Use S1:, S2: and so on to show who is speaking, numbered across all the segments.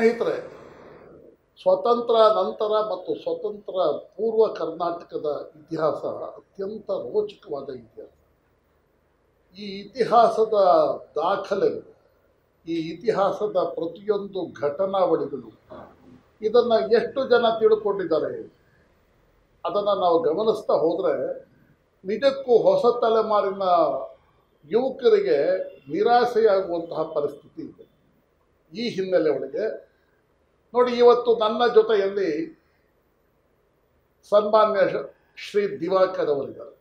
S1: ಸ್ನೇಹಿತರೆ, ಸ್ವತಂತ್ರ ನಂತರ ಮತ್ತು ಸ್ವತಂತ್ರ ಪೂರ್ವ ಕರ್ನಾಟಕದ ಇತಿಹಾಸ ಅತ್ಯಂತ ರೋಚಕವಾದ ಇತಿಹಾಸ. ಈ ಇತಿಹಾಸದ ದಾಖಲೆಗಳು, ಈ ಇತಿಹಾಸದ ಪ್ರತಿಯೊಂದು ಘಟನಾವಳಿಗಳು, ಇದನ್ನು ಎಷ್ಟು ಜನ ತಿಳ್ಕೊಂಡಿದ್ದಾರೆ, ಅದನ್ನು ನಾವು ಗಮನಿಸ್ತಾ ಹೋದರೆ, ನಿಜಕ್ಕೂ ಹೊಸ ತಲೆಮಾರಿನ ಯುವಕರಿಗೆ ನಿರಾಸೆಯಾಗುವಂತಹ ಪರಿಸ್ಥಿತಿ ಇದೆ. ಈ ಹಿನ್ನೆಲೆ ಒಳಗೆ ನೋಡಿ, ಇವತ್ತು ನನ್ನ ಜೊತೆಯಲ್ಲಿ ಸನ್ಮಾನ್ಯ ಶ್ರೀ ದಿವಾಕರ್ ಅವರಿದ್ದಾರೆ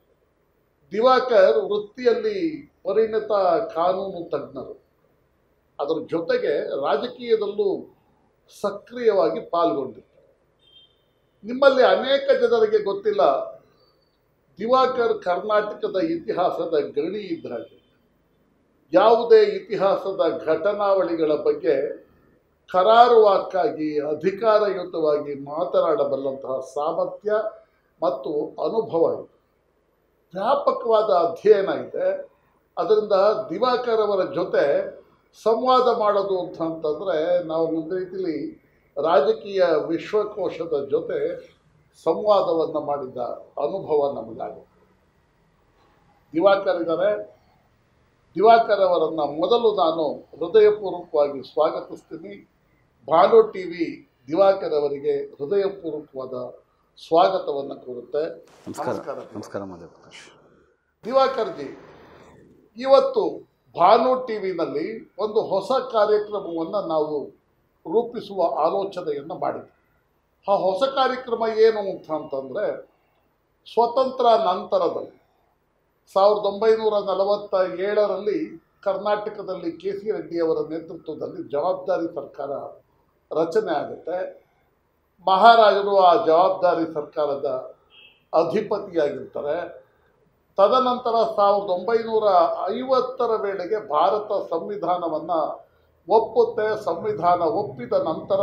S1: ದಿವಾಕರ್ ವೃತ್ತಿಯಲ್ಲಿ ಪರಿಣಿತ ಕಾನೂನು ತಜ್ಞರು. ಅದರ ಜೊತೆಗೆ ರಾಜಕೀಯದಲ್ಲೂ ಸಕ್ರಿಯವಾಗಿ ಪಾಲ್ಗೊಂಡಿದ್ದಾರೆ. ನಿಮ್ಮಲ್ಲಿ ಅನೇಕ ಜನರಿಗೆ ಗೊತ್ತಿಲ್ಲ, ದಿವಾಕರ್ ಕರ್ನಾಟಕದ ಇತಿಹಾಸದ ಗಣಿ ಇದ್ದ ಹಾಗೆ ಯಾವುದೇ ಇತಿಹಾಸದ ಘಟನಾವಳಿಗಳ ಬಗ್ಗೆ ಕರಾರುವಾಕ್ಕಾಗಿ ಅಧಿಕಾರಯುತವಾಗಿ ಮಾತನಾಡಬಲ್ಲಂತಹ ಸಾಮರ್ಥ್ಯ ಮತ್ತು ಅನುಭವ ಇದೆ. ವ್ಯಾಪಕವಾದ ಅಧ್ಯಯನ ಇದೆ. ಅದರಿಂದ ದಿವಾಕರ್ ಅವರ ಜೊತೆ ಸಂವಾದ ಮಾಡೋದು ಅಂತ ಅಂತಂದರೆ ನಾವು ಒಂದು ರೀತಿಯಲ್ಲಿ ರಾಜಕೀಯ ವಿಶ್ವಕೋಶದ ಜೊತೆ ಸಂವಾದವನ್ನು ಮಾಡಿದ ಅನುಭವ ನಮಗಾಗುತ್ತೆ ದಿವಾಕರ್ ಇದ್ದಾರೆ ದಿವಾಕರ್ ಅವರನ್ನು ಮೊದಲು ನಾನು ಹೃದಯಪೂರ್ವಕವಾಗಿ ಸ್ವಾಗತಿಸ್ತೀನಿ. ಭಾನು ಟಿ ವಿ ದಿವಾಕರ್ ಅವರಿಗೆ ಹೃದಯಪೂರ್ವಕವಾದ ಸ್ವಾಗತವನ್ನು ಕೋರುತ್ತೆ.
S2: ನಮಸ್ಕಾರ.
S1: ನಮಸ್ಕಾರ ದಿವಾಕರ್. ಜಿ ಇವತ್ತು ಭಾನು ಟಿ ವಿನಲ್ಲಿ ಒಂದು ಹೊಸ ಕಾರ್ಯಕ್ರಮವನ್ನು ನಾವು ರೂಪಿಸುವ ಆಲೋಚನೆಯನ್ನು ಮಾಡಿದ್ವಿ. ಆ ಹೊಸ ಕಾರ್ಯಕ್ರಮ ಏನು ಅಂತ ಅಂತಂದರೆ ಸ್ವತಂತ್ರ ನಂತರದಲ್ಲಿ ಸಾವಿರದ ಒಂಬೈನೂರ ನಲವತ್ತ ಏಳರಲ್ಲಿ ಕರ್ನಾಟಕದಲ್ಲಿ ಕೆ ಸಿ ರೆಡ್ಡಿಯವರ ನೇತೃತ್ವದಲ್ಲಿ ಜವಾಬ್ದಾರಿ ಸರ್ಕಾರ ರಚನೆ ಆಗುತ್ತೆ. ಮಹಾರಾಜರು ಆ ಜವಾಬ್ದಾರಿ ಸರ್ಕಾರದ ಅಧಿಪತಿಯಾಗಿರ್ತಾರೆ. ತದನಂತರ ಸಾವಿರದ ಒಂಬೈನೂರ ಐವತ್ತರ ವೇಳೆಗೆ ಭಾರತ ಸಂವಿಧಾನವನ್ನು ಒಪ್ಪುತ್ತೆ. ಸಂವಿಧಾನ ಒಪ್ಪಿದ ನಂತರ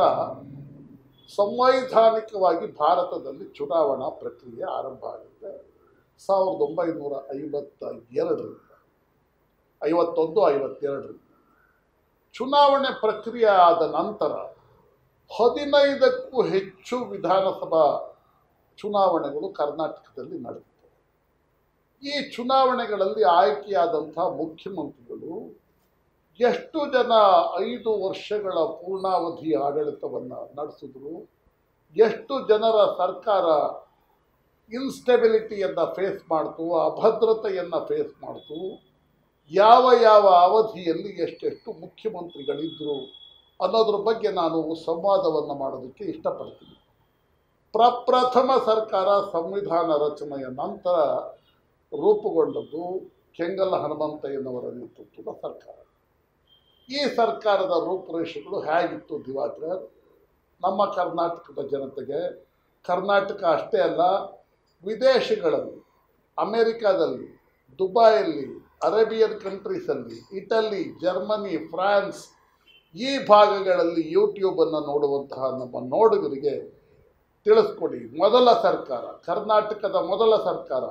S1: ಸಂವೈಧಾನಿಕವಾಗಿ ಭಾರತದಲ್ಲಿ ಚುನಾವಣಾ ಪ್ರಕ್ರಿಯೆ ಆರಂಭ ಆಗುತ್ತೆ. ಸಾವಿರದ ಒಂಬೈನೂರ ಐವತ್ತ ಎರಡರಿಂದ ಐವತ್ತೊಂದು, ಐವತ್ತೆರಡರಿಂದ. ಚುನಾವಣೆ ಪ್ರಕ್ರಿಯೆ ಆದ ನಂತರ ಹದಿನೈದಕ್ಕೂ ಹೆಚ್ಚು ವಿಧಾನಸಭಾ ಚುನಾವಣೆಗಳು ಕರ್ನಾಟಕದಲ್ಲಿ ನಡೆದಿವೆ ಈ ಚುನಾವಣೆಗಳಲ್ಲಿ ಆಯ್ಕೆಯಾದಂಥ ಮುಖ್ಯಮಂತ್ರಿಗಳು ಎಷ್ಟು ಜನ ಐದು ವರ್ಷಗಳ ಪೂರ್ಣಾವಧಿ ಆಡಳಿತವನ್ನು ನಡೆಸಿದ್ರು, ಎಷ್ಟು ಜನರ ಸರ್ಕಾರ ಇನ್ಸ್ಟೆಬಿಲಿಟಿಯನ್ನು ಫೇಸ್ ಮಾಡ್ತು, ಅಭದ್ರತೆಯನ್ನು ಫೇಸ್ ಮಾಡ್ತು, ಯಾವ ಯಾವ ಅವಧಿಯಲ್ಲಿ ಎಷ್ಟೆಷ್ಟು ಮುಖ್ಯಮಂತ್ರಿಗಳಿದ್ದರು ಅನ್ನೋದ್ರ ಬಗ್ಗೆ ನಾನು ಸಂವಾದವನ್ನು ಮಾಡೋದಕ್ಕೆ ಇಷ್ಟಪಡ್ತೀನಿ. ಪ್ರಪ್ರಥಮ ಸರ್ಕಾರ ಸಂವಿಧಾನ ರಚನೆಯ ನಂತರ ರೂಪುಗೊಂಡದ್ದು ಕೆಂಗಲ್ ಹನುಮಂತಯ್ಯನವರ ನೇತೃತ್ವದ ಸರ್ಕಾರ. ಈ ಸರ್ಕಾರದ ರೂಪುರೇಷೆಗಳು ಹೇಗಿತ್ತು ದಿವಾಕರ್? ನಮ್ಮ ಕರ್ನಾಟಕದ ಜನತೆಗೆ, ಕರ್ನಾಟಕ ಅಷ್ಟೇ ಅಲ್ಲ, ವಿದೇಶಗಳಲ್ಲಿ, ಅಮೇರಿಕಾದಲ್ಲಿ, ದುಬೈಯಲ್ಲಿ, ಅರೇಬಿಯನ್ ಕಂಟ್ರೀಸಲ್ಲಿ ಇಟಲಿ, ಜರ್ಮನಿ, ಫ್ರಾನ್ಸ್ ಈ ಭಾಗಗಳಲ್ಲಿ ಯೂಟ್ಯೂಬನ್ನು ನೋಡುವಂತಹ ನಮ್ಮ ನೋಡುಗರಿಗೆ ತಿಳಿಸ್ಕೊಡಿ. ಮೊದಲ ಸರ್ಕಾರ ಕರ್ನಾಟಕದ ಮೊದಲ ಸರ್ಕಾರ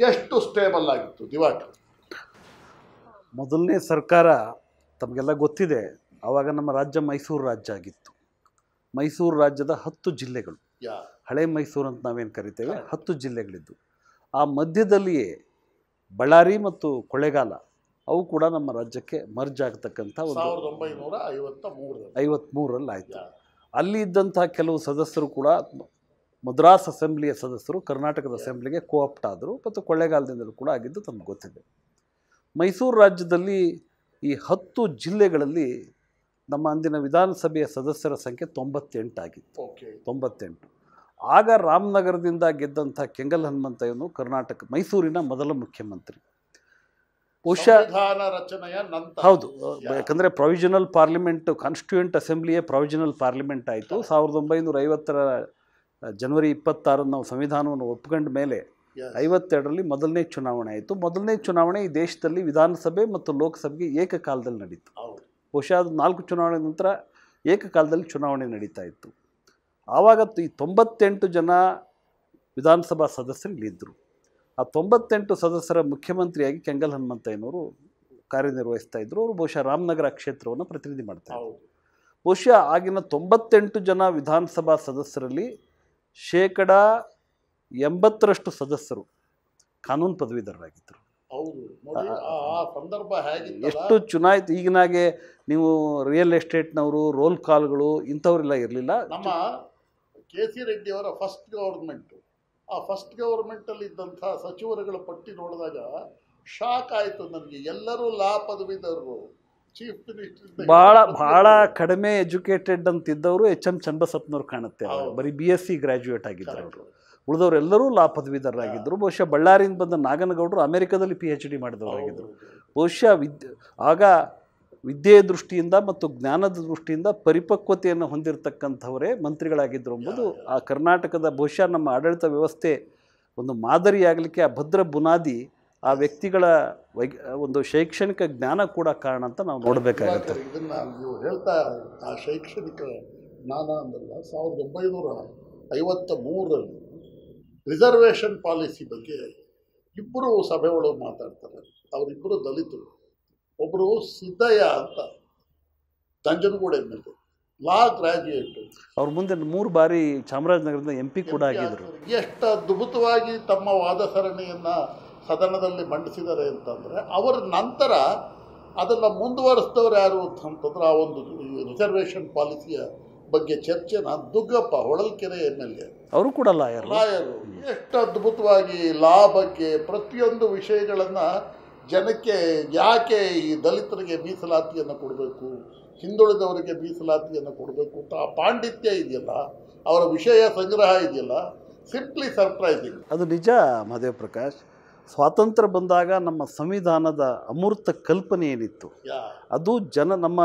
S1: ಎಷ್ಟು ಸ್ಟೇಬಲ್ ಆಗಿತ್ತು ದಿವಾಕರ್?
S2: ಮೊದಲನೇ ಸರ್ಕಾರ ತಮಗೆಲ್ಲ ಗೊತ್ತಿದೆ ಆವಾಗ ನಮ್ಮ ರಾಜ್ಯ ಮೈಸೂರು ರಾಜ್ಯ ಆಗಿತ್ತು. ಮೈಸೂರು ರಾಜ್ಯದ ಹತ್ತು ಜಿಲ್ಲೆಗಳು.
S1: ಯಾ.
S2: ಹಳೆ ಮೈಸೂರು ಅಂತ ನಾವೇನು ಕರಿತೇವೆ? ಹತ್ತು ಜಿಲ್ಲೆಗಳಿದ್ದು. ಆ ಮಧ್ಯದಲ್ಲಿಯೇ ಬಳ್ಳಾರಿ ಮತ್ತು ಕೊಳ್ಳೇಗಾಲ ಅವು ಕೂಡ ನಮ್ಮ ರಾಜ್ಯಕ್ಕೆ ಮರ್ಜ್ ಆಗ್ತಕ್ಕಂಥ ಒಂದು ಐವತ್ತ್ಮೂರರಲ್ಲಿ ಆಯಿತು ಅಲ್ಲಿ ಇದ್ದಂಥ ಕೆಲವು ಸದಸ್ಯರು ಕೂಡ ಮದ್ರಾಸ್ ಅಸೆಂಬ್ಲಿಯ ಸದಸ್ಯರು ಕರ್ನಾಟಕದ ಅಸೆಂಬ್ಲಿಗೆ ಕೋಆಪ್ಟ್ ಆದರು ಮತ್ತು ಕೊಳ್ಳೇಗಾಲದಿಂದಲೂ ಕೂಡ ಆಗಿದ್ದು ತಮ್ಗೆ ಗೊತ್ತಿದೆ. ಮೈಸೂರು ರಾಜ್ಯದಲ್ಲಿ ಈ ಹತ್ತು ಜಿಲ್ಲೆಗಳಲ್ಲಿ ನಮ್ಮ ಅಂದಿನ ವಿಧಾನಸಭೆಯ ಸದಸ್ಯರ ಸಂಖ್ಯೆ ತೊಂಬತ್ತೆಂಟಾಗಿತ್ತು. ತೊಂಬತ್ತೆಂಟು. ಆಗ ರಾಮನಗರದಿಂದ ಗೆದ್ದಂಥ ಕೆಂಗಲ್ ಹನುಮಂತಯ್ಯನು ಕರ್ನಾಟಕ ಮೈಸೂರಿನ ಮೊದಲ ಮುಖ್ಯಮಂತ್ರಿ.
S1: ಸಂವಿಧಾನ ರಚನೆಯ ನಂತರ.
S2: ಹೌದು. ಯಾಕಂದರೆ ಪ್ರೊವಿಷನಲ್ ಪಾರ್ಲಿಮೆಂಟ್ ಕಾನ್ಸ್ಟಿಟ್ಯೂಯೆಂಟ್ ಅಸೆಂಬ್ಲಿಯೇ ಪ್ರೊವಿಷನಲ್ ಪಾರ್ಲಿಮೆಂಟ್ ಆಯಿತು. ಸಾವಿರದ ಒಂಬೈನೂರ ಐವತ್ತರ ಜನವರಿ ಇಪ್ಪತ್ತಾರನ್ನು ನಾವು ಸಂವಿಧಾನವನ್ನು ಒಪ್ಕೊಂಡ ಮೇಲೆ. ಐವತ್ತೆರಡರಲ್ಲಿ ಮೊದಲನೇ ಚುನಾವಣೆ ಆಯಿತು. ಮೊದಲನೇ ಚುನಾವಣೆ ಈ ದೇಶದಲ್ಲಿ ವಿಧಾನಸಭೆ ಮತ್ತು ಲೋಕಸಭೆಗೆ ಏಕಕಾಲದಲ್ಲಿ ನಡೀತು.
S1: ಹೌದು.
S2: ಬಹುಶಃ ಅದು ನಾಲ್ಕು ಚುನಾವಣೆ ನಂತರ ಏಕಕಾಲದಲ್ಲಿ ಚುನಾವಣೆ ನಡೀತಾ ಇತ್ತು. ಆವಾಗ ಈ ತೊಂಬತ್ತೆಂಟು ಜನ ವಿಧಾನಸಭಾ ಸದಸ್ಯರು ಇಲ್ಲಿದ್ದರು. ಆ ತೊಂಬತ್ತೆಂಟು ಸದಸ್ಯರ ಮುಖ್ಯಮಂತ್ರಿಯಾಗಿ ಕೆಂಗಲ್ ಹನುಮಂತಯ್ಯನವರು ಕಾರ್ಯನಿರ್ವಹಿಸ್ತಾ ಇದ್ದರು ಅವರು ಬಹುಶಃ ರಾಮನಗರ ಕ್ಷೇತ್ರವನ್ನು ಪ್ರತಿನಿಧಿ ಮಾಡ್ತಾ ಇದ್ರು.
S1: ಹೌದು.
S2: ಬಹುಶಃ ಆಗಿನ ತೊಂಬತ್ತೆಂಟು ಜನ ವಿಧಾನಸಭಾ ಸದಸ್ಯರಲ್ಲಿ ಶೇಕಡ ಎಂಬತ್ತರಷ್ಟು ಸದಸ್ಯರು ಕಾನೂನು ಪದವೀಧರರಾಗಿದ್ದರು ಎಷ್ಟು ಚುನಾಯಿತ ಈಗಿನಾಗೆ ನೀವು ರಿಯಲ್ ಎಸ್ಟೇಟ್ನವರು ರೋಲ್ ಕಾಲ್ಗಳು ಇಂಥವರೆಲ್ಲ ಇರಲಿಲ್ಲ.
S1: ನಮ್ಮ ಕೆ ಸಿ ರೆಡ್ಡಿಯವರ ಫಸ್ಟ್ ಗೌರ್ಮೆಂಟ್ ಆ ಫಸ್ಟ್ ಗೌರ್ಮೆಂಟಲ್ಲಿ ಇದ್ದಂಥ ಸಚಿವರುಗಳ ಪಟ್ಟಿ ನೋಡಿದಾಗ ಶಾಕ್ ಆಯಿತು ನನಗೆ. ಎಲ್ಲರೂ ಲಾ ಪದವೀಧರರು. ಚೀಫ್ ಮಿನಿಸ್ಟರ್
S2: ಭಾಳ ಭಾಳ ಕಡಿಮೆ ಎಜುಕೇಟೆಡ್ ಅಂತಿದ್ದವರು ಎಚ್ ಎಂ ಚನ್ನಬಸಪ್ಪನವ್ರು ಕಾಣುತ್ತೆ. ಬರೀ ಬಿ ಎಸ್ ಸಿ ಗ್ರ್ಯಾಜುಯೇಟ್ ಆಗಿದ್ದರು ಅವರು. ಉಳಿದವರೆಲ್ಲರೂ ಲಾ ಪದವೀಧರರಾಗಿದ್ದರು ಬಹುಶಃ ಬಳ್ಳಾರಿಯಿಂದ ಬಂದ ನಾಗನಗೌಡರು ಅಮೆರಿಕದಲ್ಲಿ ಪಿ ಎಚ್ ಡಿ ಮಾಡಿದವರಾಗಿದ್ದರು ಬಹುಶಃ ವಿದ್ ಆಗ ವಿದ್ಯೆಯ ದೃಷ್ಟಿಯಿಂದ ಮತ್ತು ಜ್ಞಾನದ ದೃಷ್ಟಿಯಿಂದ ಪರಿಪಕ್ವತೆಯನ್ನು ಹೊಂದಿರತಕ್ಕಂಥವರೇ ಮಂತ್ರಿಗಳಾಗಿದ್ದರು ಎಂಬುದು ಆ ಕರ್ನಾಟಕದ ಬಹುಶಃ ನಮ್ಮ ಆಡಳಿತ ವ್ಯವಸ್ಥೆ ಒಂದು ಮಾದರಿಯಾಗಲಿಕ್ಕೆ ಆ ಭದ್ರ ಬುನಾದಿ ಆ ವ್ಯಕ್ತಿಗಳ ವೈ ಒಂದು ಶೈಕ್ಷಣಿಕ ಜ್ಞಾನ ಕೂಡ ಕಾರಣ ಅಂತ ನಾವು ನೋಡಬೇಕಾಗುತ್ತೆ.
S1: ಇದನ್ನು ನೀವು ಹೇಳ್ತಾ ಆ ಶೈಕ್ಷಣಿಕ ಜ್ಞಾನ ಅಂದಲ್ಲ ಸಾವಿರದ ಒಂಬೈನೂರ ಐವತ್ತ ಮೂರರಲ್ಲಿ ರಿಸರ್ವೇಷನ್ ಪಾಲಿಸಿ ಬಗ್ಗೆ ಇಬ್ಬರು ಸಭೆಗಳು ಒಳಗೆ ಮಾತಾಡ್ತಾರೆ. ಅವರಿಬ್ಬರು ದಲಿತರು. ಒಬ್ಬರು ಸಿದ್ದಯ್ಯ ಅಂತ Nanjangud M L A law graduate.
S2: ಅವ್ರ ಮುಂದೆ ಮೂರು ಬಾರಿ ಚಾಮರಾಜನಗರದ ಎಂ ಪಿ ಕೂಡ ಆಗಿದ್ದರು
S1: ಎಷ್ಟು ಅದ್ಭುತವಾಗಿ ತಮ್ಮ ವಾದ ಸರಣಿಯನ್ನು ಸದನದಲ್ಲಿ ಮಂಡಿಸಿದ್ದಾರೆ ಅಂತಂದರೆ ಅವರ ನಂತರ ಅದನ್ನು ಮುಂದುವರೆಸಿದವರು ಯಾರು ಅಂತಂದ್ರೆ ಆ ಒಂದು ರಿಸರ್ವೇಷನ್ ಪಾಲಿಸಿಯ ಬಗ್ಗೆ ಚರ್ಚೆನ Duggappa Holalkere M L A
S2: ಅವರು ಕೂಡ ಲಾಯರ್.
S1: ಲಾಯರು. ಎಷ್ಟು ಅದ್ಭುತವಾಗಿ ಲಾ ಬಗ್ಗೆ ಪ್ರತಿಯೊಂದು ವಿಷಯಗಳನ್ನು ಜನಕ್ಕೆ ಯಾಕೆ ಈ ದಲಿತರಿಗೆ ಮೀಸಲಾತಿಯನ್ನು ಕೊಡಬೇಕು ಹಿಂದುಳಿದವರಿಗೆ ಮೀಸಲಾತಿಯನ್ನು ಕೊಡಬೇಕು ಅಂತ ಆ ಪಾಂಡಿತ್ಯ ಇದೆಯಲ್ಲ ಅವರ ವಿಷಯ ಸಂಗ್ರಹ ಇದೆಯಲ್ಲ ಸಿಂಪ್ಲಿ ಸರ್ಪ್ರೈಸಿಂಗ್
S2: ಅದು ನಿಜ ಮಹದೇವ್ ಪ್ರಕಾಶ್. ಸ್ವಾತಂತ್ರ್ಯ ಬಂದಾಗ ನಮ್ಮ ಸಂವಿಧಾನದ ಅಮೂರ್ತ ಕಲ್ಪನೆ ಏನಿತ್ತು? ಅದು ಜನ ನಮ್ಮ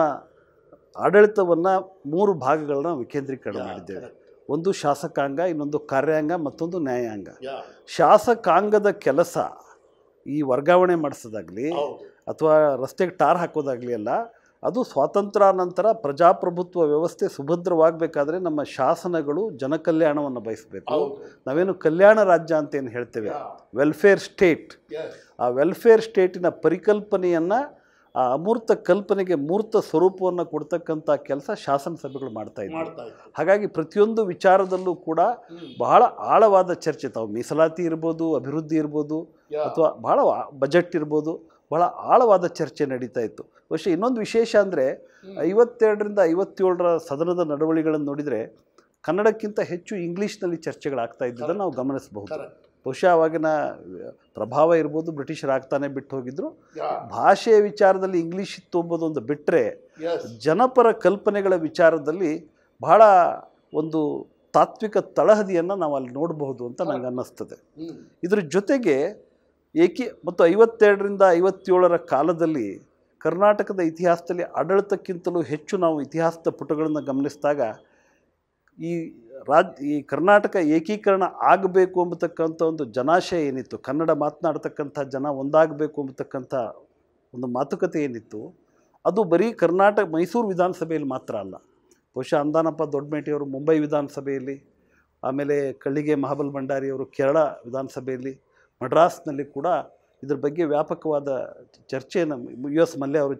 S2: ಆಡಳಿತವನ್ನು ಮೂರು ಭಾಗಗಳನ್ನ ವಿಕೇಂದ್ರೀಕರಣ ಮಾಡಿದ್ದೇವೆ. ಒಂದು ಶಾಸಕಾಂಗ ಇನ್ನೊಂದು ಕಾರ್ಯಾಂಗ ಮತ್ತೊಂದು ನ್ಯಾಯಾಂಗ. ಶಾಸಕಾಂಗದ ಕೆಲಸ ಈ ವರ್ಗಾವಣೆ ಮಾಡಿಸೋದಾಗಲಿ ಅಥವಾ ರಸ್ತೆಗೆ ಟಾರ್ ಹಾಕೋದಾಗಲಿ ಅಲ್ಲ ಅದು ಸ್ವಾತಂತ್ರ್ಯಾನಂತರ ಪ್ರಜಾಪ್ರಭುತ್ವ ವ್ಯವಸ್ಥೆ ಸುಭದ್ರವಾಗಬೇಕಾದ್ರೆ ನಮ್ಮ ಶಾಸನಗಳು ಜನಕಲ್ಯಾಣವನ್ನು ಬಯಸಬೇಕು. ನಾವೇನು ಕಲ್ಯಾಣ ರಾಜ್ಯ ಅಂತ ಏನು ಹೇಳ್ತೇವೆ ವೆಲ್ಫೇರ್ ಸ್ಟೇಟ್ ಆ ವೆಲ್ಫೇರ್ ಸ್ಟೇಟಿನ ಪರಿಕಲ್ಪನೆಯನ್ನು ಆ ಅಮೂರ್ತ ಕಲ್ಪನೆಗೆ ಮೂರ್ತ ಸ್ವರೂಪವನ್ನು ಕೊಡ್ತಕ್ಕಂಥ ಕೆಲಸ ಶಾಸನ ಸಭೆಗಳು ಮಾಡ್ತಾ
S1: ಇದ್ದಾರೆ
S2: ಹಾಗಾಗಿ ಪ್ರತಿಯೊಂದು ವಿಚಾರದಲ್ಲೂ ಕೂಡ ಬಹಳ ಆಳವಾದ ಚರ್ಚೆ. ತಾವು ಮೀಸಲಾತಿ ಇರ್ಬೋದು ಅಭಿವೃದ್ಧಿ ಇರ್ಬೋದು ಅಥವಾ ಬಹಳ ಬಜೆಟ್ ಇರ್ಬೋದು ಬಹಳ ಆಳವಾದ ಚರ್ಚೆ ನಡೀತಾ ಇತ್ತು. ಬಹುಶಃ ಇನ್ನೊಂದು ವಿಶೇಷ ಅಂದರೆ. ಐವತ್ತೆರಡರಿಂದ ಐವತ್ತೇಳರ ಸದನದ ನಡವಳಿಗಳನ್ನು ನೋಡಿದರೆ ಕನ್ನಡಕ್ಕಿಂತ ಹೆಚ್ಚು ಇಂಗ್ಲೀಷ್ನಲ್ಲಿ ಚರ್ಚೆಗಳಾಗ್ತಾ ಇದ್ದಿದ್ದನ್ನು ನಾವು ಗಮನಿಸಬಹುದು. ಬಹುಶಃ ಅವಾಗಿನ ಪ್ರಭಾವ ಇರ್ಬೋದು ಬ್ರಿಟಿಷರು ಆಗ್ತಾನೆ ಬಿಟ್ಟು ಹೋಗಿದ್ರು. ಭಾಷೆಯ ವಿಚಾರದಲ್ಲಿ ಇಂಗ್ಲೀಷ್ ಇತ್ತು ಒಂದು ಬಿಟ್ಟರೆ ಜನಪರ ಕಲ್ಪನೆಗಳ ವಿಚಾರದಲ್ಲಿ ಬಹಳ ಒಂದು ತಾತ್ವಿಕ ತಳಹದಿಯನ್ನು ನಾವು ಅಲ್ಲಿ ನೋಡಬಹುದು ಅಂತ ನನಗೆ ಅನ್ನಿಸ್ತದೆ. ಇದ್ರ ಜೊತೆಗೆ ಏಕೆ ಮತ್ತು ಐವತ್ತೆರಡರಿಂದ ಐವತ್ತೇಳರ ಕಾಲದಲ್ಲಿ ಕರ್ನಾಟಕದ ಇತಿಹಾಸದಲ್ಲಿ ಆಡಳಿತಕ್ಕಿಂತಲೂ ಹೆಚ್ಚು ನಾವು ಇತಿಹಾಸದ ಪುಟಗಳನ್ನು ಗಮನಿಸಿದಾಗ ಈ ರಾಜ್, ಈ ಕರ್ನಾಟಕ ಏಕೀಕರಣ ಆಗಬೇಕು ಅಂಬತಕ್ಕಂಥ ಒಂದು ಜನಾಶಯ ಏನಿತ್ತು, ಕನ್ನಡ ಮಾತನಾಡ್ತಕ್ಕಂಥ ಜನ ಒಂದಾಗಬೇಕು ಅಂಬತಕ್ಕಂಥ ಒಂದು ಮಾತುಕತೆ ಏನಿತ್ತು, ಅದು ಬರೀ ಕರ್ನಾಟಕ, ಮೈಸೂರು ವಿಧಾನಸಭೆಯಲ್ಲಿ ಮಾತ್ರ ಅಲ್ಲ. ಬಹುಶಃ ಅಂದಾನಪ್ಪ ದೊಡ್ಡಮೇಟಿಯವರು ಮುಂಬೈ ವಿಧಾನಸಭೆಯಲ್ಲಿ, ಆಮೇಲೆ ಕಳ್ಳಿಗೆ ಮಹಾಬಲ್ ಭಂಡಾರಿಯವರು ಕೇರಳ ವಿಧಾನಸಭೆಯಲ್ಲಿ, ಮಡ್ರಾಸ್ನಲ್ಲಿ ಕೂಡ ಇದ್ರ ಬಗ್ಗೆ ವ್ಯಾಪಕವಾದ ಚರ್ಚೆಯನ್ನು ಯು ಎಸ್ ಮಲ್ಯ ಅವರು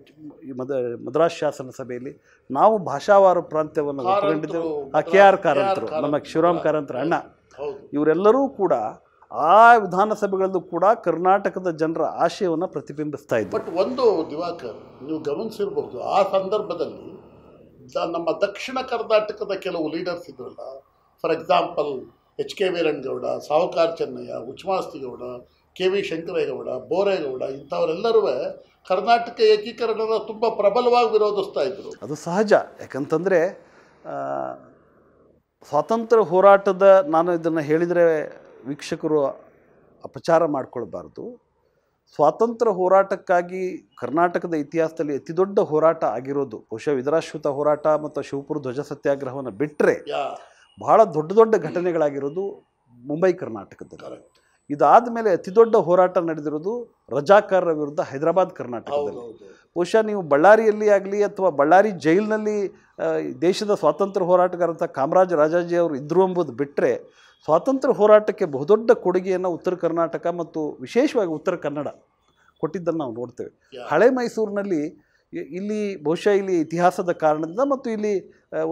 S2: ಮದ ಮದ್ರಾಸ್ ಶಾಸನ ಸಭೆಯಲ್ಲಿ ನಾವು ಭಾಷಾವಾರು ಪ್ರಾಂತ್ಯವನ್ನು ಒಪ್ಪಿಕೊಂಡಿದ್ದೆವು. ಆ ಕೆ ಆರ್ ಕಾರಂತರು ನಮ್ಮ ಶಿವರಾಮ್ ಕಾರಂತರ. ಅಣ್ಣ. ಇವರೆಲ್ಲರೂ ಕೂಡ ಆ ವಿಧಾನಸಭೆಗಳಲ್ಲೂ ಕೂಡ ಕರ್ನಾಟಕದ ಜನರ ಆಶಯವನ್ನು ಪ್ರತಿಬಿಂಬಿಸ್ತಾ ಇದ್ದರು.
S1: ಬಟ್ ಒಂದು ದಿವಾಕರ್ ನೀವು ಗಮನಿಸಿರಬಹುದು ಆ ಸಂದರ್ಭದಲ್ಲಿ ನಮ್ಮ ದಕ್ಷಿಣ ಕರ್ನಾಟಕದ ಕೆಲವು ಲೀಡರ್ಸ್ ಇದ್ರಲ್ಲ for example H K Veerannagowda Sahukar Chennaiah Uchmasthigowda K V Shankaregowda Boregowda ಇಂಥವರೆಲ್ಲರೂ Karnataka ಏಕೀಕರಣದ ತುಂಬ ಪ್ರಬಲವಾಗಿ ವಿರೋಧಿಸ್ತಾ ಇದ್ರು.
S2: ಅದು ಸಹಜ. ಯಾಕಂತಂದರೆ ಸ್ವಾತಂತ್ರ್ಯ ಹೋರಾಟದ ನಾನು ಇದನ್ನು ಹೇಳಿದರೆ ವೀಕ್ಷಕರು ಅಪಚಾರ ಮಾಡಿಕೊಳ್ಬಾರ್ದು. ಸ್ವಾತಂತ್ರ್ಯ ಹೋರಾಟಕ್ಕಾಗಿ ಕರ್ನಾಟಕದ ಇತಿಹಾಸದಲ್ಲಿ ಅತಿ ದೊಡ್ಡ ಹೋರಾಟ ಆಗಿರೋದು ಬಹುಶಃ ವಿದರಾಶ್ರಿತ ಹೋರಾಟ ಮತ್ತು ಶಿವಪುರ ಧ್ವಜ ಸತ್ಯಾಗ್ರಹವನ್ನು ಬಿಟ್ಟರೆ ಬಹಳ ದೊಡ್ಡ ದೊಡ್ಡ ಘಟನೆಗಳಾಗಿರೋದು ಮುಂಬೈ ಕರ್ನಾಟಕದಲ್ಲಿ. ಇದಾದ ಮೇಲೆ ಅತಿ ದೊಡ್ಡ ಹೋರಾಟ ನಡೆದಿರೋದು ರಜಾಕಾರರ ವಿರುದ್ಧ ಹೈದರಾಬಾದ್ ಕರ್ನಾಟಕದಲ್ಲಿ. ಬಹುಶಃ ನೀವು ಬಳ್ಳಾರಿಯಲ್ಲಿ ಆಗಲಿ ಅಥವಾ ಬಳ್ಳಾರಿ ಜೈಲಿನಲ್ಲಿ ದೇಶದ ಸ್ವಾತಂತ್ರ್ಯ ಹೋರಾಟಗಾರಂಥ ಕಾಮರಾಜ ರಾಜಾಜಿ ಅವರು ಇದ್ರು ಎಂಬುದು ಬಿಟ್ಟರೆ ಸ್ವಾತಂತ್ರ್ಯ ಹೋರಾಟಕ್ಕೆ ಬಹುದೊಡ್ಡ ಕೊಡುಗೆಯನ್ನು ಉತ್ತರ ಕರ್ನಾಟಕ ಮತ್ತು ವಿಶೇಷವಾಗಿ ಉತ್ತರ ಕನ್ನಡ ಕೊಟ್ಟಿದ್ದನ್ನು ನಾವು ನೋಡ್ತೇವೆ. ಹಳೆ ಮೈಸೂರಿನಲ್ಲಿ ಇಲ್ಲಿ ಬಹುಶಃ ಇಲ್ಲಿ ಇತಿಹಾಸದ ಕಾರಣದಿಂದ ಮತ್ತು ಇಲ್ಲಿ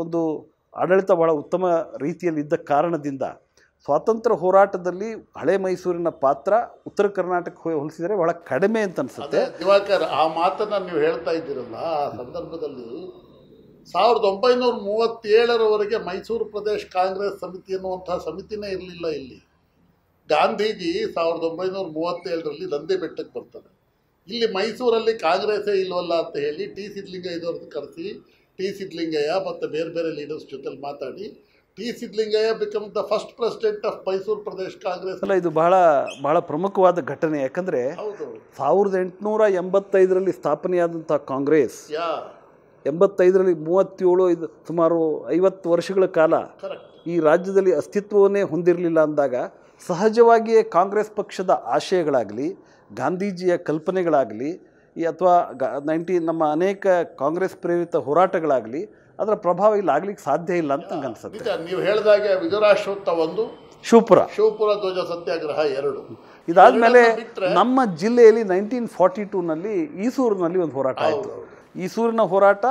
S2: ಒಂದು ಆಡಳಿತ ಬಹಳ ಉತ್ತಮ ರೀತಿಯಲ್ಲಿ ಇದ್ದ ಕಾರಣದಿಂದ ಸ್ವಾತಂತ್ರ್ಯ ಹೋರಾಟದಲ್ಲಿ ಹಳೆ ಮೈಸೂರಿನ ಪಾತ್ರ ಉತ್ತರ ಕರ್ನಾಟಕ ಹೋಲಿಸಿದರೆ ಬಹಳ ಕಡಿಮೆ ಅಂತ ಅನಿಸುತ್ತೆ.
S1: ದಿವಾಕರ್, ಆ ಮಾತನ್ನ ನೀವು ಹೇಳ್ತಾ ಇದ್ದೀರಲ್ಲ, ಆ ಸಂದರ್ಭದಲ್ಲಿ ಸಾವಿರದ ಒಂಬೈನೂರ ಮೂವತ್ತೇಳರವರೆಗೆ ಮೈಸೂರು ಪ್ರದೇಶ ಕಾಂಗ್ರೆಸ್ ಸಮಿತಿ ಎನ್ನುವಂತಹ ಸಮಿತಿನೇ ಇರಲಿಲ್ಲ ಇಲ್ಲಿ. ಗಾಂಧೀಜಿ ಸಾವಿರದ ಒಂಬೈನೂರ ಮೂವತ್ತೇಳರಲ್ಲಿ ನಂದಿ ಬೆಟ್ಟಕ್ಕೆ ಬರ್ತಾರೆ ಇಲ್ಲಿ ಮೈಸೂರಲ್ಲಿ ಕಾಂಗ್ರೆಸ್ಸೇ ಇಲ್ವಲ್ಲ ಅಂತ ಹೇಳಿ ಟಿ ಸಿದ್ಲಿಂಗಯ್ಯದವ್ರದ್ದು ಕರೆಸಿ, ಟಿ ಸಿದ್ಲಿಂಗಯ್ಯ ಮತ್ತು ಬೇರೆ ಬೇರೆ ಲೀಡರ್ಸ್ ಜೊತೆಲಿ ಮಾತಾಡಿ T Siddalingaiah become the first president of Mysore Pradesh Congress
S2: ಅಲ್ಲ ಇದು ಬಹಳ ಬಹಳ ಪ್ರಮುಖವಾದ ಘಟನೆ. ಯಾಕಂದರೆ ಸಾವಿರದ ಎಂಟುನೂರ ಎಂಬತ್ತೈದರಲ್ಲಿ ಸ್ಥಾಪನೆಯಾದಂಥ ಕಾಂಗ್ರೆಸ್ ಎಂಬತ್ತೈದರಲ್ಲಿ ಮೂವತ್ತೇಳು ಇದು ಸುಮಾರು ಐವತ್ತು ವರ್ಷಗಳ ಕಾಲ ಈ ರಾಜ್ಯದಲ್ಲಿ ಅಸ್ತಿತ್ವವನ್ನೇ ಹೊಂದಿರಲಿಲ್ಲ ಅಂದಾಗ ಸಹಜವಾಗಿಯೇ ಕಾಂಗ್ರೆಸ್ ಪಕ್ಷದ ಆಶಯಗಳಾಗಲಿ ಗಾಂಧೀಜಿಯ ಕಲ್ಪನೆಗಳಾಗಲಿ ಈ ಅಥವಾ ಗ ನೈಂಟಿ ನಮ್ಮ ಅನೇಕ ಕಾಂಗ್ರೆಸ್ ಪ್ರೇರಿತ ಹೋರಾಟಗಳಾಗಲಿ ಅದರ ಪ್ರಭಾವ ಇಲ್ಲಿ ಆಗ್ಲಿಕ್ಕೆ ಸಾಧ್ಯ ಇಲ್ಲ ಅಂತ ನಂಗೆ ಅನ್ಸುತ್ತೆ.
S1: ನೀವು ಹೇಳಿದಾಗೆ ವಿದುರಾಶ್ವತ್ಥ ಒಂದು
S2: ಶಿವಪುರ.
S1: ಶಿವಪುರ ಧ್ವಜ ಸತ್ಯಾಗ್ರಹ ಎರಡು.
S2: ಇದಾದಮೇಲೆ ನಮ್ಮ ಜಿಲ್ಲೆಯಲ್ಲಿ ನೈನ್ಟೀನ್ ಫಾರ್ಟಿ ಟೂನಲ್ಲಿ ಈಸೂರಿನಲ್ಲಿ ಒಂದು ಹೋರಾಟ ಆಯಿತು. ಈಸೂರಿನ ಹೋರಾಟ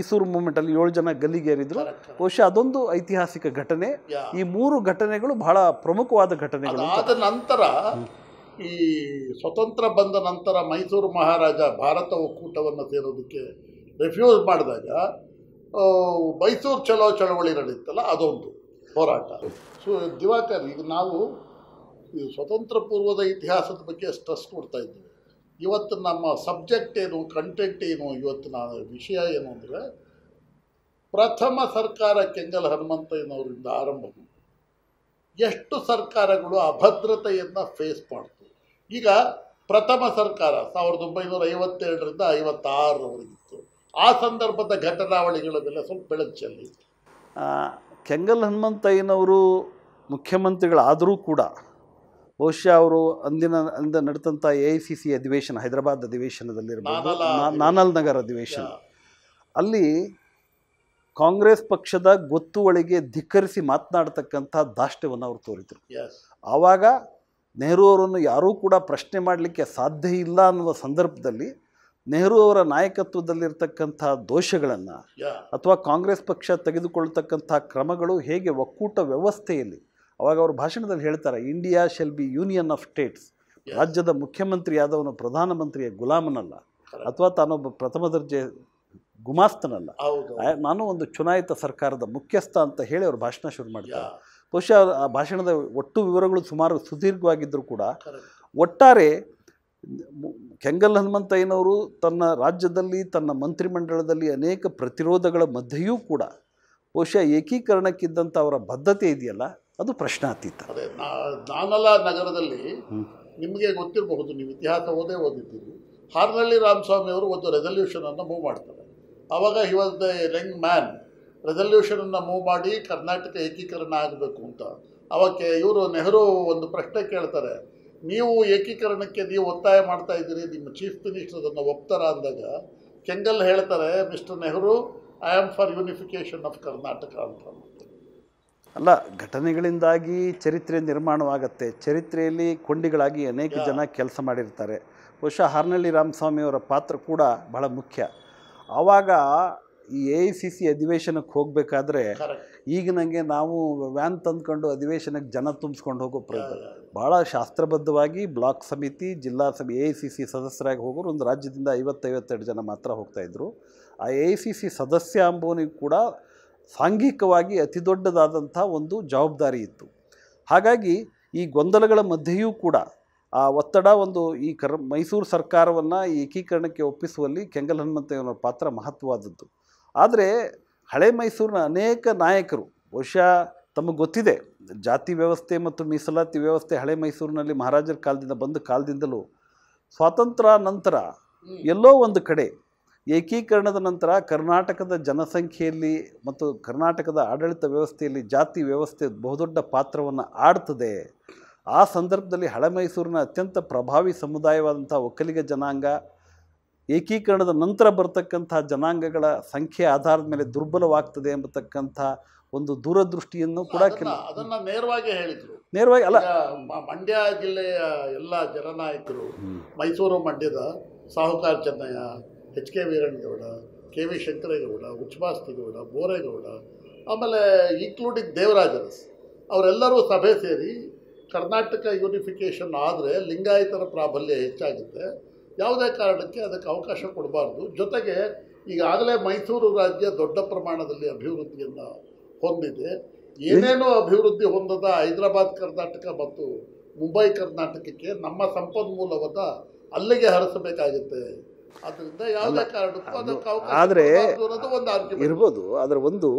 S2: ಈಸೂರು ಮೂಮೆಂಟಲ್ಲಿ ಏಳು ಜನ ಗಲ್ಲಿಗೇರಿದ್ರು. ಬಹುಶಃ ಅದೊಂದು ಐತಿಹಾಸಿಕ ಘಟನೆ. ಈ ಮೂರು ಘಟನೆಗಳು ಬಹಳ ಪ್ರಮುಖವಾದ ಘಟನೆಗಳು
S1: ಅದ ನಂತರ ಈ ಸ್ವತಂತ್ರ ಬಂದ ನಂತರ ಮೈಸೂರು ಮಹಾರಾಜ ಭಾರತ ಒಕ್ಕೂಟವನ್ನು ಸೇರೋದಕ್ಕೆ ರೆಫ್ಯೂಸ್ ಮಾಡಿದಾಗ ಮೈಸೂರು ಚಲೋ ಚಳವಳಿ ನಡೀತಲ್ಲ, ಅದೊಂದು ಹೋರಾಟ. ಸೊ ದಿವಾಕರ್, ಈಗ ನಾವು ಈ ಸ್ವತಂತ್ರ ಪೂರ್ವದ ಇತಿಹಾಸದ ಬಗ್ಗೆ ಸ್ಟ್ರೆಸ್ ಕೊಡ್ತಾ ಇದ್ದೀವಿ. ಇವತ್ತು ನಮ್ಮ ಸಬ್ಜೆಕ್ಟ್ ಏನು, ಕಂಟೆಂಟ್ ಏನು ಇವತ್ತು ನಾನು ವಿಷಯ ಏನು ಅಂದರೆ, ಪ್ರಥಮ ಸರ್ಕಾರ ಕೆಂಗಲ್ ಹನುಮಂತಯ್ಯನವರಿಂದ ಆರಂಭ. ಎಷ್ಟು ಸರ್ಕಾರಗಳು ಅಭದ್ರತೆಯನ್ನು ಫೇಸ್ ಮಾಡ್ತು ಈಗ ಪ್ರಥಮ ಸರ್ಕಾರ ಸಾವಿರದ ಒಂಬೈನೂರ ಐವತ್ತೆರಡರಿಂದ ಐವತ್ತಾರರವರೆಗಿತ್ತು. ಆ ಸಂದರ್ಭದ ಘಟನಾವಳಿಗಳ ಮೇಲೆ ಸ್ವಲ್ಪ ಬೆಳಕು ಚೆಲ್ಲಿ.
S2: ಕೆಂಗಲ್ ಹನುಮಂತಯ್ಯನವರು ಮುಖ್ಯಮಂತ್ರಿಗಳಾದರೂ ಕೂಡ ಬಹುಶಃ ಅವರು ಅಂದಿನ ಅಂದ ನಡೆದಂಥ ಎ ಐ ಸಿ ಸಿ ಅಧಿವೇಶನ ಹೈದರಾಬಾದ್ ಅಧಿವೇಶನದಲ್ಲಿರಬಹುದು
S1: ನಾನಲ
S2: ನಗರ್ ಅಧಿವೇಶನ. ಅಲ್ಲಿ ಕಾಂಗ್ರೆಸ್ ಪಕ್ಷದ ಗೊತ್ತುವಳಿಗೆ ಧಿಕ್ಕರಿಸಿ ಮಾತನಾಡ್ತಕ್ಕಂಥ ದಾಷ್ಟ್ಯವನ್ನು ಅವರು ತೋರಿದರು. ಆವಾಗ ನೆಹರು ಅವರನ್ನು ಯಾರೂ ಕೂಡ ಪ್ರಶ್ನೆ ಮಾಡಲಿಕ್ಕೆ ಸಾಧ್ಯ ಇಲ್ಲ ಅನ್ನುವ ಸಂದರ್ಭದಲ್ಲಿ ನೆಹರು ಅವರ ನಾಯಕತ್ವದಲ್ಲಿರ್ತಕ್ಕಂಥ ದೋಷಗಳನ್ನು ಅಥವಾ ಕಾಂಗ್ರೆಸ್ ಪಕ್ಷ ತೆಗೆದುಕೊಳ್ತಕ್ಕಂಥ ಕ್ರಮಗಳು ಹೇಗೆ ಒಕ್ಕೂಟ ವ್ಯವಸ್ಥೆಯಲ್ಲಿ ಅವಾಗ ಅವರು ಭಾಷಣದಲ್ಲಿ ಹೇಳ್ತಾರೆ India shall be union of states ರಾಜ್ಯದ ಮುಖ್ಯಮಂತ್ರಿಯಾದವನು ಪ್ರಧಾನಮಂತ್ರಿಯ ಗುಲಾಮನಲ್ಲ ಅಥವಾ ತಾನೊಬ್ಬ ಪ್ರಥಮ ದರ್ಜೆ ಗುಮಾಸ್ತನಲ್ಲ. ನಾನು ಒಂದು ಚುನಾಯಿತ ಸರ್ಕಾರದ ಮುಖ್ಯಸ್ಥ ಅಂತ ಹೇಳಿ ಅವರು ಭಾಷಣ ಶುರು ಮಾಡ್ತಾರೆ. ಬಹುಶಃ ಆ ಭಾಷಣದ ಒಟ್ಟು ವಿವರಗಳು ಸುಮಾರು ಸುದೀರ್ಘವಾಗಿದ್ದರೂ ಕೂಡ ಒಟ್ಟಾರೆ ಕೆಂಗಲ್ ಹನುಮಂತಯ್ಯನವರು ತನ್ನ ರಾಜ್ಯದಲ್ಲಿ ತನ್ನ ಮಂತ್ರಿಮಂಡಲದಲ್ಲಿ ಅನೇಕ ಪ್ರತಿರೋಧಗಳ ಮಧ್ಯೆಯೂ ಕೂಡ ಬಹುಶಃ ಏಕೀಕರಣಕ್ಕಿದ್ದಂಥ ಅವರ ಬದ್ಧತೆ ಇದೆಯಲ್ಲ ಅದು ಪ್ರಶ್ನಾತೀತ.
S1: ಅದೇ ನಾನಲ್ಲ ನಾನಲ ನಗರದಲ್ಲಿ ನಿಮಗೆ ಗೊತ್ತಿರಬಹುದು ನೀವು ಇತಿಹಾಸ ಓದೇ ಓದಿದ್ದೀರಿ. ಹಾರ್ನಳ್ಳಿ ರಾಮಸ್ವಾಮಿ ಅವರು ಒಂದು ರೆಸಲ್ಯೂಷನನ್ನು ಮೂವ್ ಮಾಡ್ತಾರೆ. ಆವಾಗ he was the young man ರೆಸಲ್ಯೂಷನನ್ನು move ಮಾಡಿ ಕರ್ನಾಟಕ ಏಕೀಕರಣ ಆಗಬೇಕು ಅಂತ. ಅವಕ್ಕೆ ಇವರು ನೆಹರು ಒಂದು ಪ್ರಶ್ನೆ ಕೇಳ್ತಾರೆ. ನೀವು ಏಕೀಕರಣಕ್ಕೆ ನೀವು ಒತ್ತಾಯ ಮಾಡ್ತಾ ಇದ್ದೀರಿ ನಿಮ್ಮ ಚೀಫ್ ಮಿನಿಸ್ಟರ್ ಅದನ್ನು ಒಪ್ತಾರ ಅಂದಾಗ ಕೆಂಗಲ್ ಹೇಳ್ತಾರೆ mister Nehru I am for unification of Karnataka ಅಂತ.
S2: ಅಲ್ಲ ಘಟನೆಗಳಿಂದಾಗಿ ಚರಿತ್ರೆ ನಿರ್ಮಾಣವಾಗತ್ತೆ. ಚರಿತ್ರೆಯಲ್ಲಿ ಕೊಂಡಿಗಳಾಗಿ ಅನೇಕ ಜನ ಕೆಲಸ ಮಾಡಿರ್ತಾರೆ. ಬಹುಶಃ ಹಾರ್ನಳ್ಳಿ ರಾಮಸ್ವಾಮಿಯವರ ಪಾತ್ರ ಕೂಡ ಬಹಳ ಮುಖ್ಯ. ಆವಾಗ ಈ ಎ ಐ ಸಿ ಸಿ ಅಧಿವೇಶನಕ್ಕೆ ಹೋಗಬೇಕಾದ್ರೆ ಈಗ ನನಗೆ ನಾವು ವ್ಯಾನ್ ತಂದ್ಕೊಂಡು ಅಧಿವೇಶನಕ್ಕೆ ಜನ ತುಂಬಿಸ್ಕೊಂಡು ಹೋಗೋ ಪ್ರಯತ್ನ. ಭಾಳ ಶಾಸ್ತ್ರಬದ್ಧವಾಗಿ ಬ್ಲಾಕ್ ಸಮಿತಿ ಜಿಲ್ಲಾ ಸಮಿತಿ ಎ ಐ ಸಿ ಸಿ ಸದಸ್ಯರಾಗಿ ಹೋಗೋರು ಒಂದು ರಾಜ್ಯದಿಂದ ಐವತ್ತೈವತ್ತೆರಡು ಜನ ಮಾತ್ರ ಹೋಗ್ತಾಯಿದ್ರು ಆ ಎ ಐ ಸಿ ಸಿ ಸದಸ್ಯ ಅಂಬೋನಿಗೆ ಕೂಡ ಸಾಂಘಿಕವಾಗಿ ಅತಿ ದೊಡ್ಡದಾದಂಥ ಒಂದು ಜವಾಬ್ದಾರಿ ಇತ್ತು. ಹಾಗಾಗಿ ಈ ಗೊಂದಲಗಳ ಮಧ್ಯೆಯೂ ಕೂಡ ಆ ಒತ್ತಡ ಒಂದು ಈ ಕರ್ ಮೈಸೂರು ಸರ್ಕಾರವನ್ನು ಏಕೀಕರಣಕ್ಕೆ ಒಪ್ಪಿಸುವಲ್ಲಿ ಕೆಂಗಲ್ ಹನುಮಂತಯ್ಯನವರ ಪಾತ್ರ ಮಹತ್ವವಾದದ್ದು. ಆದರೆ ಹಳೆ ಮೈಸೂರಿನ ಅನೇಕ ನಾಯಕರು, ಬಹುಶಃ ತಮಗೆ ಗೊತ್ತಿದೆ, ಜಾತಿ ವ್ಯವಸ್ಥೆ ಮತ್ತು ಮೀಸಲಾತಿ ವ್ಯವಸ್ಥೆ ಹಳೆ ಮೈಸೂರಿನಲ್ಲಿ ಮಹಾರಾಜರ ಕಾಲದಿಂದ ಬಂದ ಕಾಲದಿಂದಲೂ ಸ್ವಾತಂತ್ರ್ಯ ನಂತರ ಎಲ್ಲೋ ಒಂದು ಕಡೆ ಏಕೀಕರಣದ ನಂತರ ಕರ್ನಾಟಕದ ಜನಸಂಖ್ಯೆಯಲ್ಲಿ ಮತ್ತು ಕರ್ನಾಟಕದ ಆಡಳಿತ ವ್ಯವಸ್ಥೆಯಲ್ಲಿ ಜಾತಿ ವ್ಯವಸ್ಥೆ ಬಹುದೊಡ್ಡ ಪಾತ್ರವನ್ನು ಆಡ್ತದೆ. ಆ ಸಂದರ್ಭದಲ್ಲಿ ಹಳೆ ಮೈಸೂರಿನ ಅತ್ಯಂತ ಪ್ರಭಾವಿ ಸಮುದಾಯವಾದಂಥ ಒಕ್ಕಲಿಗ ಜನಾಂಗ ಏಕೀಕರಣದ ನಂತರ ಬರ್ತಕ್ಕಂಥ ಜನಾಂಗಗಳ ಸಂಖ್ಯೆ ಆಧಾರದ ಮೇಲೆ ದುರ್ಬಲವಾಗ್ತದೆ ಎಂಬತಕ್ಕಂಥ ಒಂದು ದೂರದೃಷ್ಟಿಯನ್ನು ಕೂಡ ಕೆಲ
S1: ಅದನ್ನ ನೇರವಾಗಿ ಹೇಳಿದ್ರು.
S2: ನೇರವಾಗಿ ಅಲ್ಲ.
S1: ಮಂಡ್ಯ ಜಿಲ್ಲೆಯ ಎಲ್ಲ ಜನನಾಯಕರು ಮೈಸೂರು ಮಂಡ್ಯದ Sahukar Chennaiah H K Veerannagowda K V Shankaregowda Uchmasthigowda Boregowda ಆಮೇಲೆ ಇನ್ಕ್ಲೂಡಿಂಗ್ ದೇವರಾಜರಸ್ ಅವರೆಲ್ಲರೂ ಸಭೆ ಸೇರಿ ಕರ್ನಾಟಕ ಯೂನಿಫಿಕೇಷನ್ ಆದರೆ ಲಿಂಗಾಯತರ ಪ್ರಾಬಲ್ಯ ಹೆಚ್ಚಾಗುತ್ತೆ. ಯಾವುದೇ ಕಾರಣಕ್ಕೆ ಅದಕ್ಕೆ ಅವಕಾಶ ಕೊಡಬಾರ್ದು. ಜೊತೆಗೆ ಈಗಾಗಲೇ ಮೈಸೂರು ರಾಜ್ಯ ದೊಡ್ಡ ಪ್ರಮಾಣದಲ್ಲಿ ಅಭಿವೃದ್ಧಿಯನ್ನು ಹೊಂದಿದೆ. ಏನೇನೋ ಅಭಿವೃದ್ಧಿ ಹೊಂದದ ಹೈದರಾಬಾದ್ ಕರ್ನಾಟಕ ಮತ್ತು ಮುಂಬೈ ಕರ್ನಾಟಕಕ್ಕೆ ನಮ್ಮ ಸಂಪನ್ಮೂಲವನ್ನು ಅಲ್ಲಿಗೆ ಹರಿಸಬೇಕಾಗುತ್ತೆ. ಅದರಿಂದ ಯಾವುದೇ ಕಾರಣಕ್ಕೂ
S2: ಅದು-
S1: ಅದಕ್ಕೆ ಅವಕಾಶ
S2: ಆದ್ರೆ ಇರ್ಬೋದು ಅದರ ಒಂದು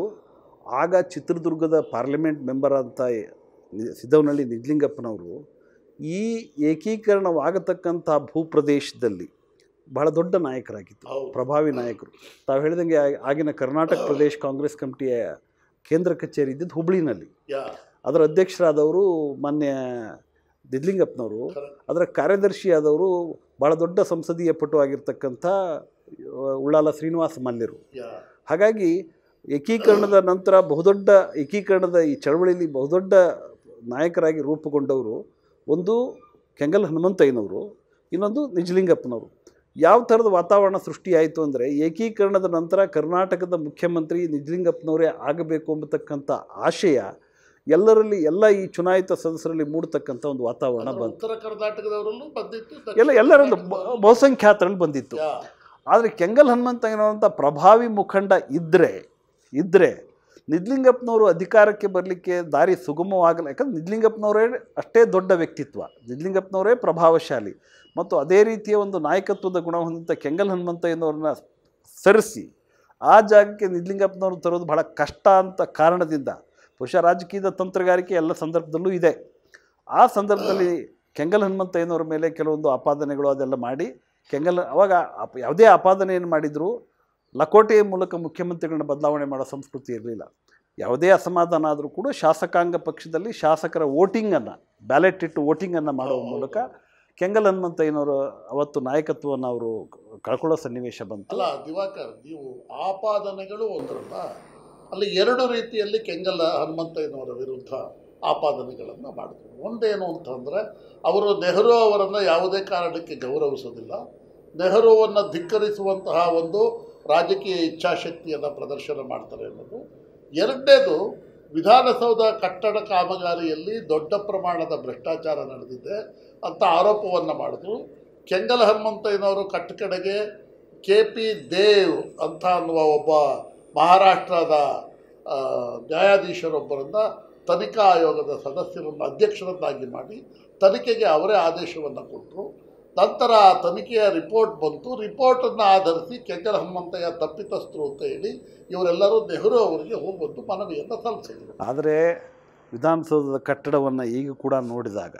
S2: ಆಗ ಚಿತ್ರದುರ್ಗದ ಪಾರ್ಲಿಮೆಂಟ್ ಮೆಂಬರ್ ಅಂತ ಸಿದ್ದವನಹಳ್ಳಿ ನಿಜಲಿಂಗಪ್ಪನವರು ಈ ಏಕೀಕರಣವಾಗತಕ್ಕಂಥ ಭೂಪ್ರದೇಶದಲ್ಲಿ ಬಹಳ ದೊಡ್ಡ ನಾಯಕರಾಗಿತ್ತು ಪ್ರಭಾವಿ ನಾಯಕರು. ತಾವು ಹೇಳಿದಂಗೆ ಆಗಿನ ಕರ್ನಾಟಕ ಪ್ರದೇಶ ಕಾಂಗ್ರೆಸ್ ಕಮಿಟಿಯ ಕೇಂದ್ರ ಕಚೇರಿ ಇದ್ದಿದ್ದು ಹುಬ್ಳಿನಲ್ಲಿ. ಅದರ ಅಧ್ಯಕ್ಷರಾದವರು ಮಾನ್ಯ ದಿದ್ಲಿಂಗಪ್ಪನವರು. ಅದರ ಕಾರ್ಯದರ್ಶಿಯಾದವರು ಬಹಳ ದೊಡ್ಡ ಸಂಸದೀಯ ಪಟು ಆಗಿರ್ತಕ್ಕಂಥ ಉಳ್ಳಾಲ ಶ್ರೀನಿವಾಸ ಮಲ್ಯರು ಹಾಗಾಗಿ ಏಕೀಕರಣದ ನಂತರ ಬಹುದೊಡ್ಡ ಏಕೀಕರಣದ ಈ ಚಳವಳಿಯಲ್ಲಿ ಬಹುದೊಡ್ಡ ನಾಯಕರಾಗಿ ರೂಪುಗೊಂಡವರು ಒಂದು ಕೆಂಗಲ್ ಹನುಮಂತಯ್ಯನವರು ಇನ್ನೊಂದು ನಿಜಲಿಂಗಪ್ಪನವರು. ಯಾವ ಥರದ ವಾತಾವರಣ ಸೃಷ್ಟಿಯಾಯಿತು ಅಂದರೆ ಏಕೀಕರಣದ ನಂತರ ಕರ್ನಾಟಕದ ಮುಖ್ಯಮಂತ್ರಿ ನಿಜಲಿಂಗಪ್ಪನವರೇ ಆಗಬೇಕು ಅಂಬತಕ್ಕಂಥ ಆಶಯ ಎಲ್ಲರಲ್ಲಿ ಎಲ್ಲ ಈ ಚುನಾಯಿತ ಸದಸ್ಯರಲ್ಲಿ ಮೂಡತಕ್ಕಂಥ ಒಂದು ವಾತಾವರಣ ಬಂತು.
S1: ಉತ್ತರ ಕರ್ನಾಟಕದವರಲ್ಲೂ ಬಂದಿತ್ತು
S2: ಎಲ್ಲ ಎಲ್ಲರಲ್ಲೂ ಬಹುಸಂಖ್ಯಾತರಲ್ಲಿ ಬಂದಿತ್ತು. ಆದರೆ ಕೆಂಗಲ್ ಹನುಮಂತಯ್ಯನವರಂಥ ಪ್ರಭಾವಿ ಮುಖಂಡ ಇದ್ದರೆ ಇದ್ದರೆ ನಿಜ್ಲಿಂಗಪ್ಪನವರು ಅಧಿಕಾರಕ್ಕೆ ಬರಲಿಕ್ಕೆ ದಾರಿ ಸುಗಮವಾಗಲ್ಲ. ಯಾಕಂದ್ರೆ ನಿದ್ಲಿಂಗಪ್ಪನವರೇ ಅಷ್ಟೇ ದೊಡ್ಡ ವ್ಯಕ್ತಿತ್ವ. ನಿದ್ಲಿಂಗಪ್ಪನವರೇ ಪ್ರಭಾವಶಾಲಿ. ಮತ್ತು ಅದೇ ರೀತಿಯ ಒಂದು ನಾಯಕತ್ವದ ಗುಣ ಹೊಂದಿದ್ದ ಕೆಂಗಲ್ ಹನುಮಂತಯ್ಯನವ್ರನ್ನ ಸರಿಸಿ, ಆ ಜಾಗಕ್ಕೆ ನಿಜ್ಲಿಂಗಪ್ಪನವ್ರು ತರೋದು ಬಹಳ ಕಷ್ಟ ಅಂತ ಕಾರಣದಿಂದ ಬಹುಶಃ ರಾಜಕೀಯದ ತಂತ್ರಗಾರಿಕೆ ಎಲ್ಲ ಸಂದರ್ಭದಲ್ಲೂ ಇದೆ. ಆ ಸಂದರ್ಭದಲ್ಲಿ ಕೆಂಗಲ್ ಹನುಮಂತಯ್ಯನವ್ರ ಮೇಲೆ ಕೆಲವೊಂದು ಆಪಾದನೆಗಳು ಅದೆಲ್ಲ ಮಾಡಿ, ಕೆಂಗಲ್ ಅವಾಗ ಯಾವುದೇ ಆಪಾದನೆಯನ್ನು ಮಾಡಿದರೂ ಲಕೋಟೆಯ ಮೂಲಕ ಮುಖ್ಯಮಂತ್ರಿಗಳನ್ನ ಬದಲಾವಣೆ ಮಾಡೋ ಸಂಸ್ಕೃತಿ ಇರಲಿಲ್ಲ. ಯಾವುದೇ ಅಸಮಾಧಾನ ಆದರೂ ಕೂಡ ಶಾಸಕಾಂಗ ಪಕ್ಷದಲ್ಲಿ ಶಾಸಕರ ವೋಟಿಂಗನ್ನು ಬ್ಯಾಲೆಟ್ ಇಟ್ಟು ವೋಟಿಂಗನ್ನು ಮಾಡುವ ಮೂಲಕ ಕೆಂಗಲ್ ಹನುಮಂತಯ್ಯನವರು ಅವತ್ತು ನಾಯಕತ್ವವನ್ನು ಅವರು ಕಳ್ಕೊಳ್ಳೋ ಸನ್ನಿವೇಶ ಬಂತು.
S1: ಅಲ್ಲ ದಿವಾಕರ್ ನೀವು ಆಪಾದನೆಗಳು ಒಂದರಲ್ಲ ಅಲ್ಲಿ ಎರಡು ರೀತಿಯಲ್ಲಿ ಕೆಂಗಲ ಹನುಮಂತಯ್ಯನವರ ವಿರುದ್ಧ ಆಪಾದನೆಗಳನ್ನು ಮಾಡಿದ್ರು. ಒಂದೇನು ಅಂತಂದರೆ ಅವರು ನೆಹರು ಅವರನ್ನು ಯಾವುದೇ ಕಾರಣಕ್ಕೆ ಗೌರವಿಸೋದಿಲ್ಲ. ನೆಹರುವನ್ನು ಧಿಕ್ಕರಿಸುವಂತಹ ಒಂದು ರಾಜಕೀಯ ಇಚ್ಛಾಶಕ್ತಿಯನ್ನು ಪ್ರದರ್ಶನ ಮಾಡ್ತಾರೆ ಅನ್ನೋದು ಎರಡನೇದು ವಿಧಾನಸೌಧ ಕಟ್ಟಡ ಕಾಮಗಾರಿಯಲ್ಲಿ ದೊಡ್ಡ ಪ್ರಮಾಣದ ಭ್ರಷ್ಟಾಚಾರ ನಡೆದಿದೆ ಅಂತ ಆರೋಪವನ್ನು ಮಾಡಿದ್ರು. ಕೆಂಗಲ ಹನುಮಂತಯ್ಯನವರು ಕಟ್ಟಕಡೆಗೆ ಕೆ ಪಿ ದೇವ್ ಅಂತ ಅನ್ನುವ ಒಬ್ಬ ಮಹಾರಾಷ್ಟ್ರದ ನ್ಯಾಯಾಧೀಶರೊಬ್ಬರನ್ನು ತನಿಖಾ ಆಯೋಗದ ಸದಸ್ಯರನ್ನು ಅಧ್ಯಕ್ಷರನ್ನಾಗಿ ಮಾಡಿ ತನಿಖೆಗೆ ಅವರೇ ಆದೇಶವನ್ನು ಕೊಟ್ಟರು ನಂತರ ಆ ತನಿಖೆಯ ರಿಪೋರ್ಟ್ ಬಂತು. ರಿಪೋರ್ಟನ್ನು ಆಧರಿಸಿ ಕೆಂಚಲ ಹನುಮಂತಯ್ಯ ತಪ್ಪಿತಸ್ಥರು ಅಂತ ಹೇಳಿ ಇವರೆಲ್ಲರೂ ನೆಹರು ಅವರಿಗೆ ಹೋಗೊಂದು ಮನವಿಯನ್ನು ಸಲ್ಲಿಸಿದರು.
S2: ಆದರೆ ವಿಧಾನಸೌಧದ ಕಟ್ಟಡವನ್ನು ಈಗ ಕೂಡ ನೋಡಿದಾಗ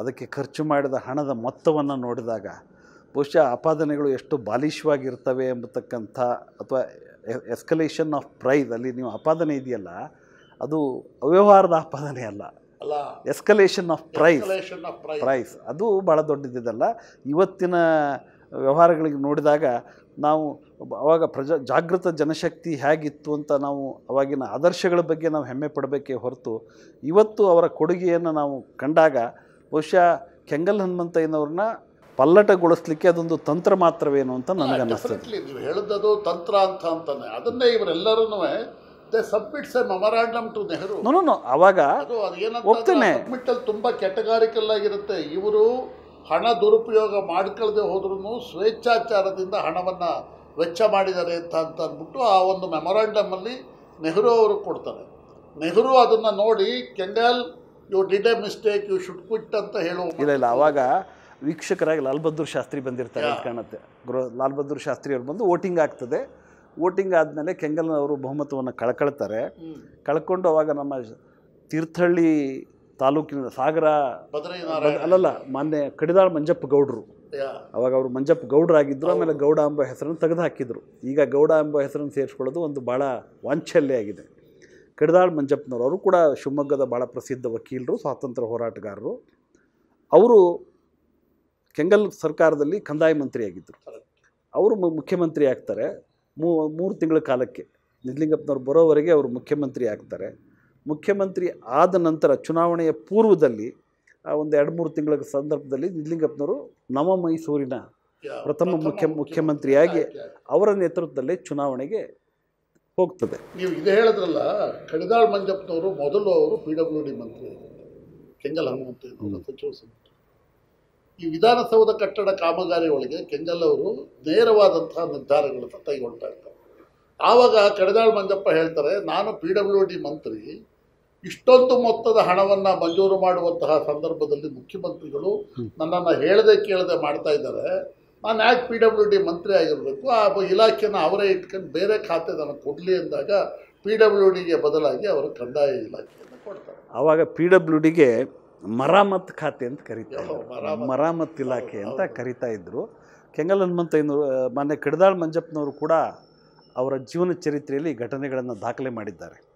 S2: ಅದಕ್ಕೆ ಖರ್ಚು ಮಾಡಿದ ಹಣದ ಮೊತ್ತವನ್ನು ನೋಡಿದಾಗ ಬಹುಶಃ ಆಪಾದನೆಗಳು ಎಷ್ಟು ಬಾಲಿಶವಾಗಿರ್ತವೆ ಎಂಬತಕ್ಕಂಥ ಅಥವಾ ಎಸ್ಕಲೇಷನ್ ಆಫ್ ಪ್ರೈಸ್ ಅಲ್ಲಿ ನೀವು ಆಪಾದನೆ ಇದೆಯಲ್ಲ ಅದು ಅವ್ಯವಹಾರದ ಆಪಾದನೆ ಅಲ್ಲ. ಎಸ್ಕಲೇಷನ್ ಆಫ್ ಪ್ರೈಸ್ ಪ್ರೈಸ್ ಅದು ಭಾಳ ದೊಡ್ಡದಿದ್ದಲ್ಲ ಇವತ್ತಿನ ವ್ಯವಹಾರಗಳಿಗೆ ನೋಡಿದಾಗ ನಾವು ಅವಾಗ ಪ್ರಜಾ ಜಾಗೃತ ಜನಶಕ್ತಿ ಹೇಗಿತ್ತು ಅಂತ ನಾವು ಅವಾಗಿನ ಆದರ್ಶಗಳ ಬಗ್ಗೆ ನಾವು ಹೆಮ್ಮೆ ಪಡಬೇಕೇ ಹೊರತು ಇವತ್ತು ಅವರ ಕೊಡುಗೆಯನ್ನು ನಾವು ಕಂಡಾಗ ಬಹುಶಃ ಕೆಂಗಲ್ ಹನುಮಂತಯ್ಯನವ್ರನ್ನ ಪಲ್ಲಟಗೊಳಿಸ್ಲಿಕ್ಕೆ ಅದೊಂದು ತಂತ್ರ ಮಾತ್ರವೇನು ಅಂತ ನನಗೆ
S1: ಅನ್ನಿಸ್ತದೆ ನೀವು ಹೇಳಿದ್ದದು ತಂತ್ರ ಅಂತ ಅಂತಾನೆ. ಅದನ್ನೇ ಇವರೆಲ್ಲರೂ they submits a memorandum to Nehru
S2: no no ಅವಾಗ
S1: ಅದು
S2: ಒಪ್ತೇನೆ.
S1: ಸಬ್ಮಿಟ್ಟಲ್ಲಿ ತುಂಬ ಕೆಟಗಾರಿಕಲ್ ಆಗಿರುತ್ತೆ ಇವರು ಹಣ ದುರುಪಯೋಗ ಮಾಡ್ಕೊಳ್ಳದೆ ಹೋದ್ರೂ ಸ್ವೇಚ್ಛಾಚಾರದಿಂದ ಹಣವನ್ನು ವೆಚ್ಚ ಮಾಡಿದ್ದಾರೆ ಅಂತ ಅಂತ ಅಂದ್ಬಿಟ್ಟು ಆ ಒಂದು ಮೆಮೊರಾಂಡಮಲ್ಲಿ ನೆಹರು ಅವರು ಕೊಡ್ತಾರೆ. ನೆಹರು ಅದನ್ನು ನೋಡಿ Kengal you did a mistake you should quit ಅಂತ ಹೇಳುವ
S2: ಇಲ್ಲ ಇಲ್ಲ. ಅವಾಗ ವೀಕ್ಷಕರಾಗಿ ಲಾಲ್ ಬಹದ್ದೂರ್ ಶಾಸ್ತ್ರಿ ಬಂದಿರ್ತಾರೆ ಅಂತ ಕಾಣುತ್ತೆ. ಗೃಹ ಲಾಲ್ ಬಹದ್ದೂರ್ ಶಾಸ್ತ್ರಿ ಅವ್ರು ಬಂದು ವೋಟಿಂಗ್ ಆಗ್ತದೆ. ವೋಟಿಂಗ್ ಆದಮೇಲೆ ಕೆಂಗಲ್ ಅವರು ಬಹುಮತವನ್ನು ಕಳ್ಕೊಳ್ತಾರೆ. ಕಳ್ಕೊಂಡು ಅವಾಗ ನಮ್ಮ ತೀರ್ಥಹಳ್ಳಿ ತಾಲೂಕಿನ ಸಾಗರ ಅಲ್ಲಲ್ಲ ಮಾನ್ಯ ಕಡಿದಾಳ್ ಮಂಜಪ್ಪ ಗೌಡರು.
S1: ಯಾ.
S2: ಅವಾಗ ಅವರು ಮಂಜಪ್ಪ ಗೌಡರಾಗಿದ್ದರು ಆಮೇಲೆ ಗೌಡ ಎಂಬ ಹೆಸರನ್ನು ತೆಗೆದು ಹಾಕಿದ್ರು. ಈಗ ಗೌಡ ಎಂಬ ಹೆಸರನ್ನು ಸೇರಿಸ್ಕೊಳ್ಳೋದು ಒಂದು ಭಾಳ ವಾಂಚಲ್ಯ ಆಗಿದೆ. ಕಡಿದಾಳ್ ಮಂಜಪ್ಪನವರು ಅವರು ಕೂಡ ಶಿವಮೊಗ್ಗದ ಭಾಳ ಪ್ರಸಿದ್ಧ ವಕೀಲರು ಸ್ವಾತಂತ್ರ್ಯ ಹೋರಾಟಗಾರರು. ಅವರು ಕೆಂಗಲ್ ಸರ್ಕಾರದಲ್ಲಿ ಕಂದಾಯ ಮಂತ್ರಿಯಾಗಿದ್ದರು ಅವರು ಮುಖ್ಯಮಂತ್ರಿ ಆಗ್ತಾರೆ. ಮೂ ಮೂರು ತಿಂಗಳ ಕಾಲಕ್ಕೆ ನಿಜಲಿಂಗಪ್ಪನವ್ರು ಬರೋವರೆಗೆ ಅವರು ಮುಖ್ಯಮಂತ್ರಿ ಆಗ್ತಾರೆ. ಮುಖ್ಯಮಂತ್ರಿ ಆದ ನಂತರ ಚುನಾವಣೆಯ ಪೂರ್ವದಲ್ಲಿ ಆ ಒಂದು ಎರಡು ಮೂರು ತಿಂಗಳ ಸಂದರ್ಭದಲ್ಲಿ ನಿಜಲಿಂಗಪ್ಪನವರು ನವ ಮೈಸೂರಿನ ಪ್ರಥಮ ಮುಖ್ಯ ಮುಖ್ಯಮಂತ್ರಿಯಾಗಿ ಅವರ ನೇತೃತ್ವದಲ್ಲಿ ಚುನಾವಣೆಗೆ ಹೋಗ್ತದೆ.
S1: ನೀವು ಇದು ಹೇಳಿದ್ರಲ್ಲ ಕಡಿದಾಳ್ ಮಂಜಪ್ಪನವರು ಮೊದಲು ಅವರು ಪಿ ಡಬ್ಲ್ಯೂ ಡಿ ಮಂತ್ರಿ ಕೆಂಗಲ್ ಹನುಮಂತ ಸಚಿವ ಸಂಪುಟ. ಈ ವಿಧಾನಸೌಧ ಕಟ್ಟಡ ಕಾಮಗಾರಿ ಒಳಗೆ ಕೆಂಗಲ್ ಅವರು ನೇರವಾದಂತಹ ನಿರ್ಧಾರಗಳನ್ನು ಕೈಗೊಳ್ತಾ ಇರ್ತಾರೆ ಆವಾಗ ಕಡದಾಳ್ ಮಂಜಪ್ಪ ಹೇಳ್ತಾರೆ ನಾನು ಪಿ ಡಬ್ಲ್ಯೂ ಡಿ ಮಂತ್ರಿ ಇಷ್ಟೊಂದು ಮೊತ್ತದ ಹಣವನ್ನು ಮಂಜೂರು ಮಾಡುವಂತಹ ಸಂದರ್ಭದಲ್ಲಿ ಮುಖ್ಯಮಂತ್ರಿಗಳು ನನ್ನನ್ನು ಹೇಳದೆ ಕೇಳದೆ ಮಾಡ್ತಾ ಇದ್ದಾರೆ. ನಾನು ಯಾಕೆ ಪಿ ಡಬ್ಲ್ಯೂ ಡಿ ಮಂತ್ರಿ ಆಗಿರಬೇಕು? ಆ ಇಲಾಖೆನ ಅವರೇ ಇಟ್ಕೊಂಡು ಬೇರೆ ಖಾತೆ ನನಗೆ ಕೊಡಲಿ ಅಂದಾಗ ಪಿ ಡಬ್ಲ್ಯೂ ಡಿಗೆ ಬದಲಾಗಿ ಅವರು ಕಂದಾಯ ಇಲಾಖೆಯನ್ನು ಕೊಡ್ತಾರೆ.
S2: ಆವಾಗ ಪಿ ಡಬ್ಲ್ಯೂ ಡಿಗೆ ಮರಾಮತ್ ಖಾತೆ ಅಂತ ಕರೀತಾರೆ
S1: ಯಾವ
S2: ಇದ್ರು.
S1: ಮರಾಮತ್?
S2: ಇಲಾಖೆ ಅಂತ. ಕರಿತಾ ಇದ್ರು. ಕೆಂಗಲ್ ಹನುಮಂತಯ್ಯನವರು ಮೊನ್ನೆ ಕಡದಾಳ್ ಮಂಜಪ್ಪನವರು ಕೂಡ ಅವರ ಜೀವನ ಚರಿತ್ರೆಯಲ್ಲಿ ಘಟನೆಗಳನ್ನು ದಾಖಲೆ ಮಾಡಿದ್ದಾರೆ.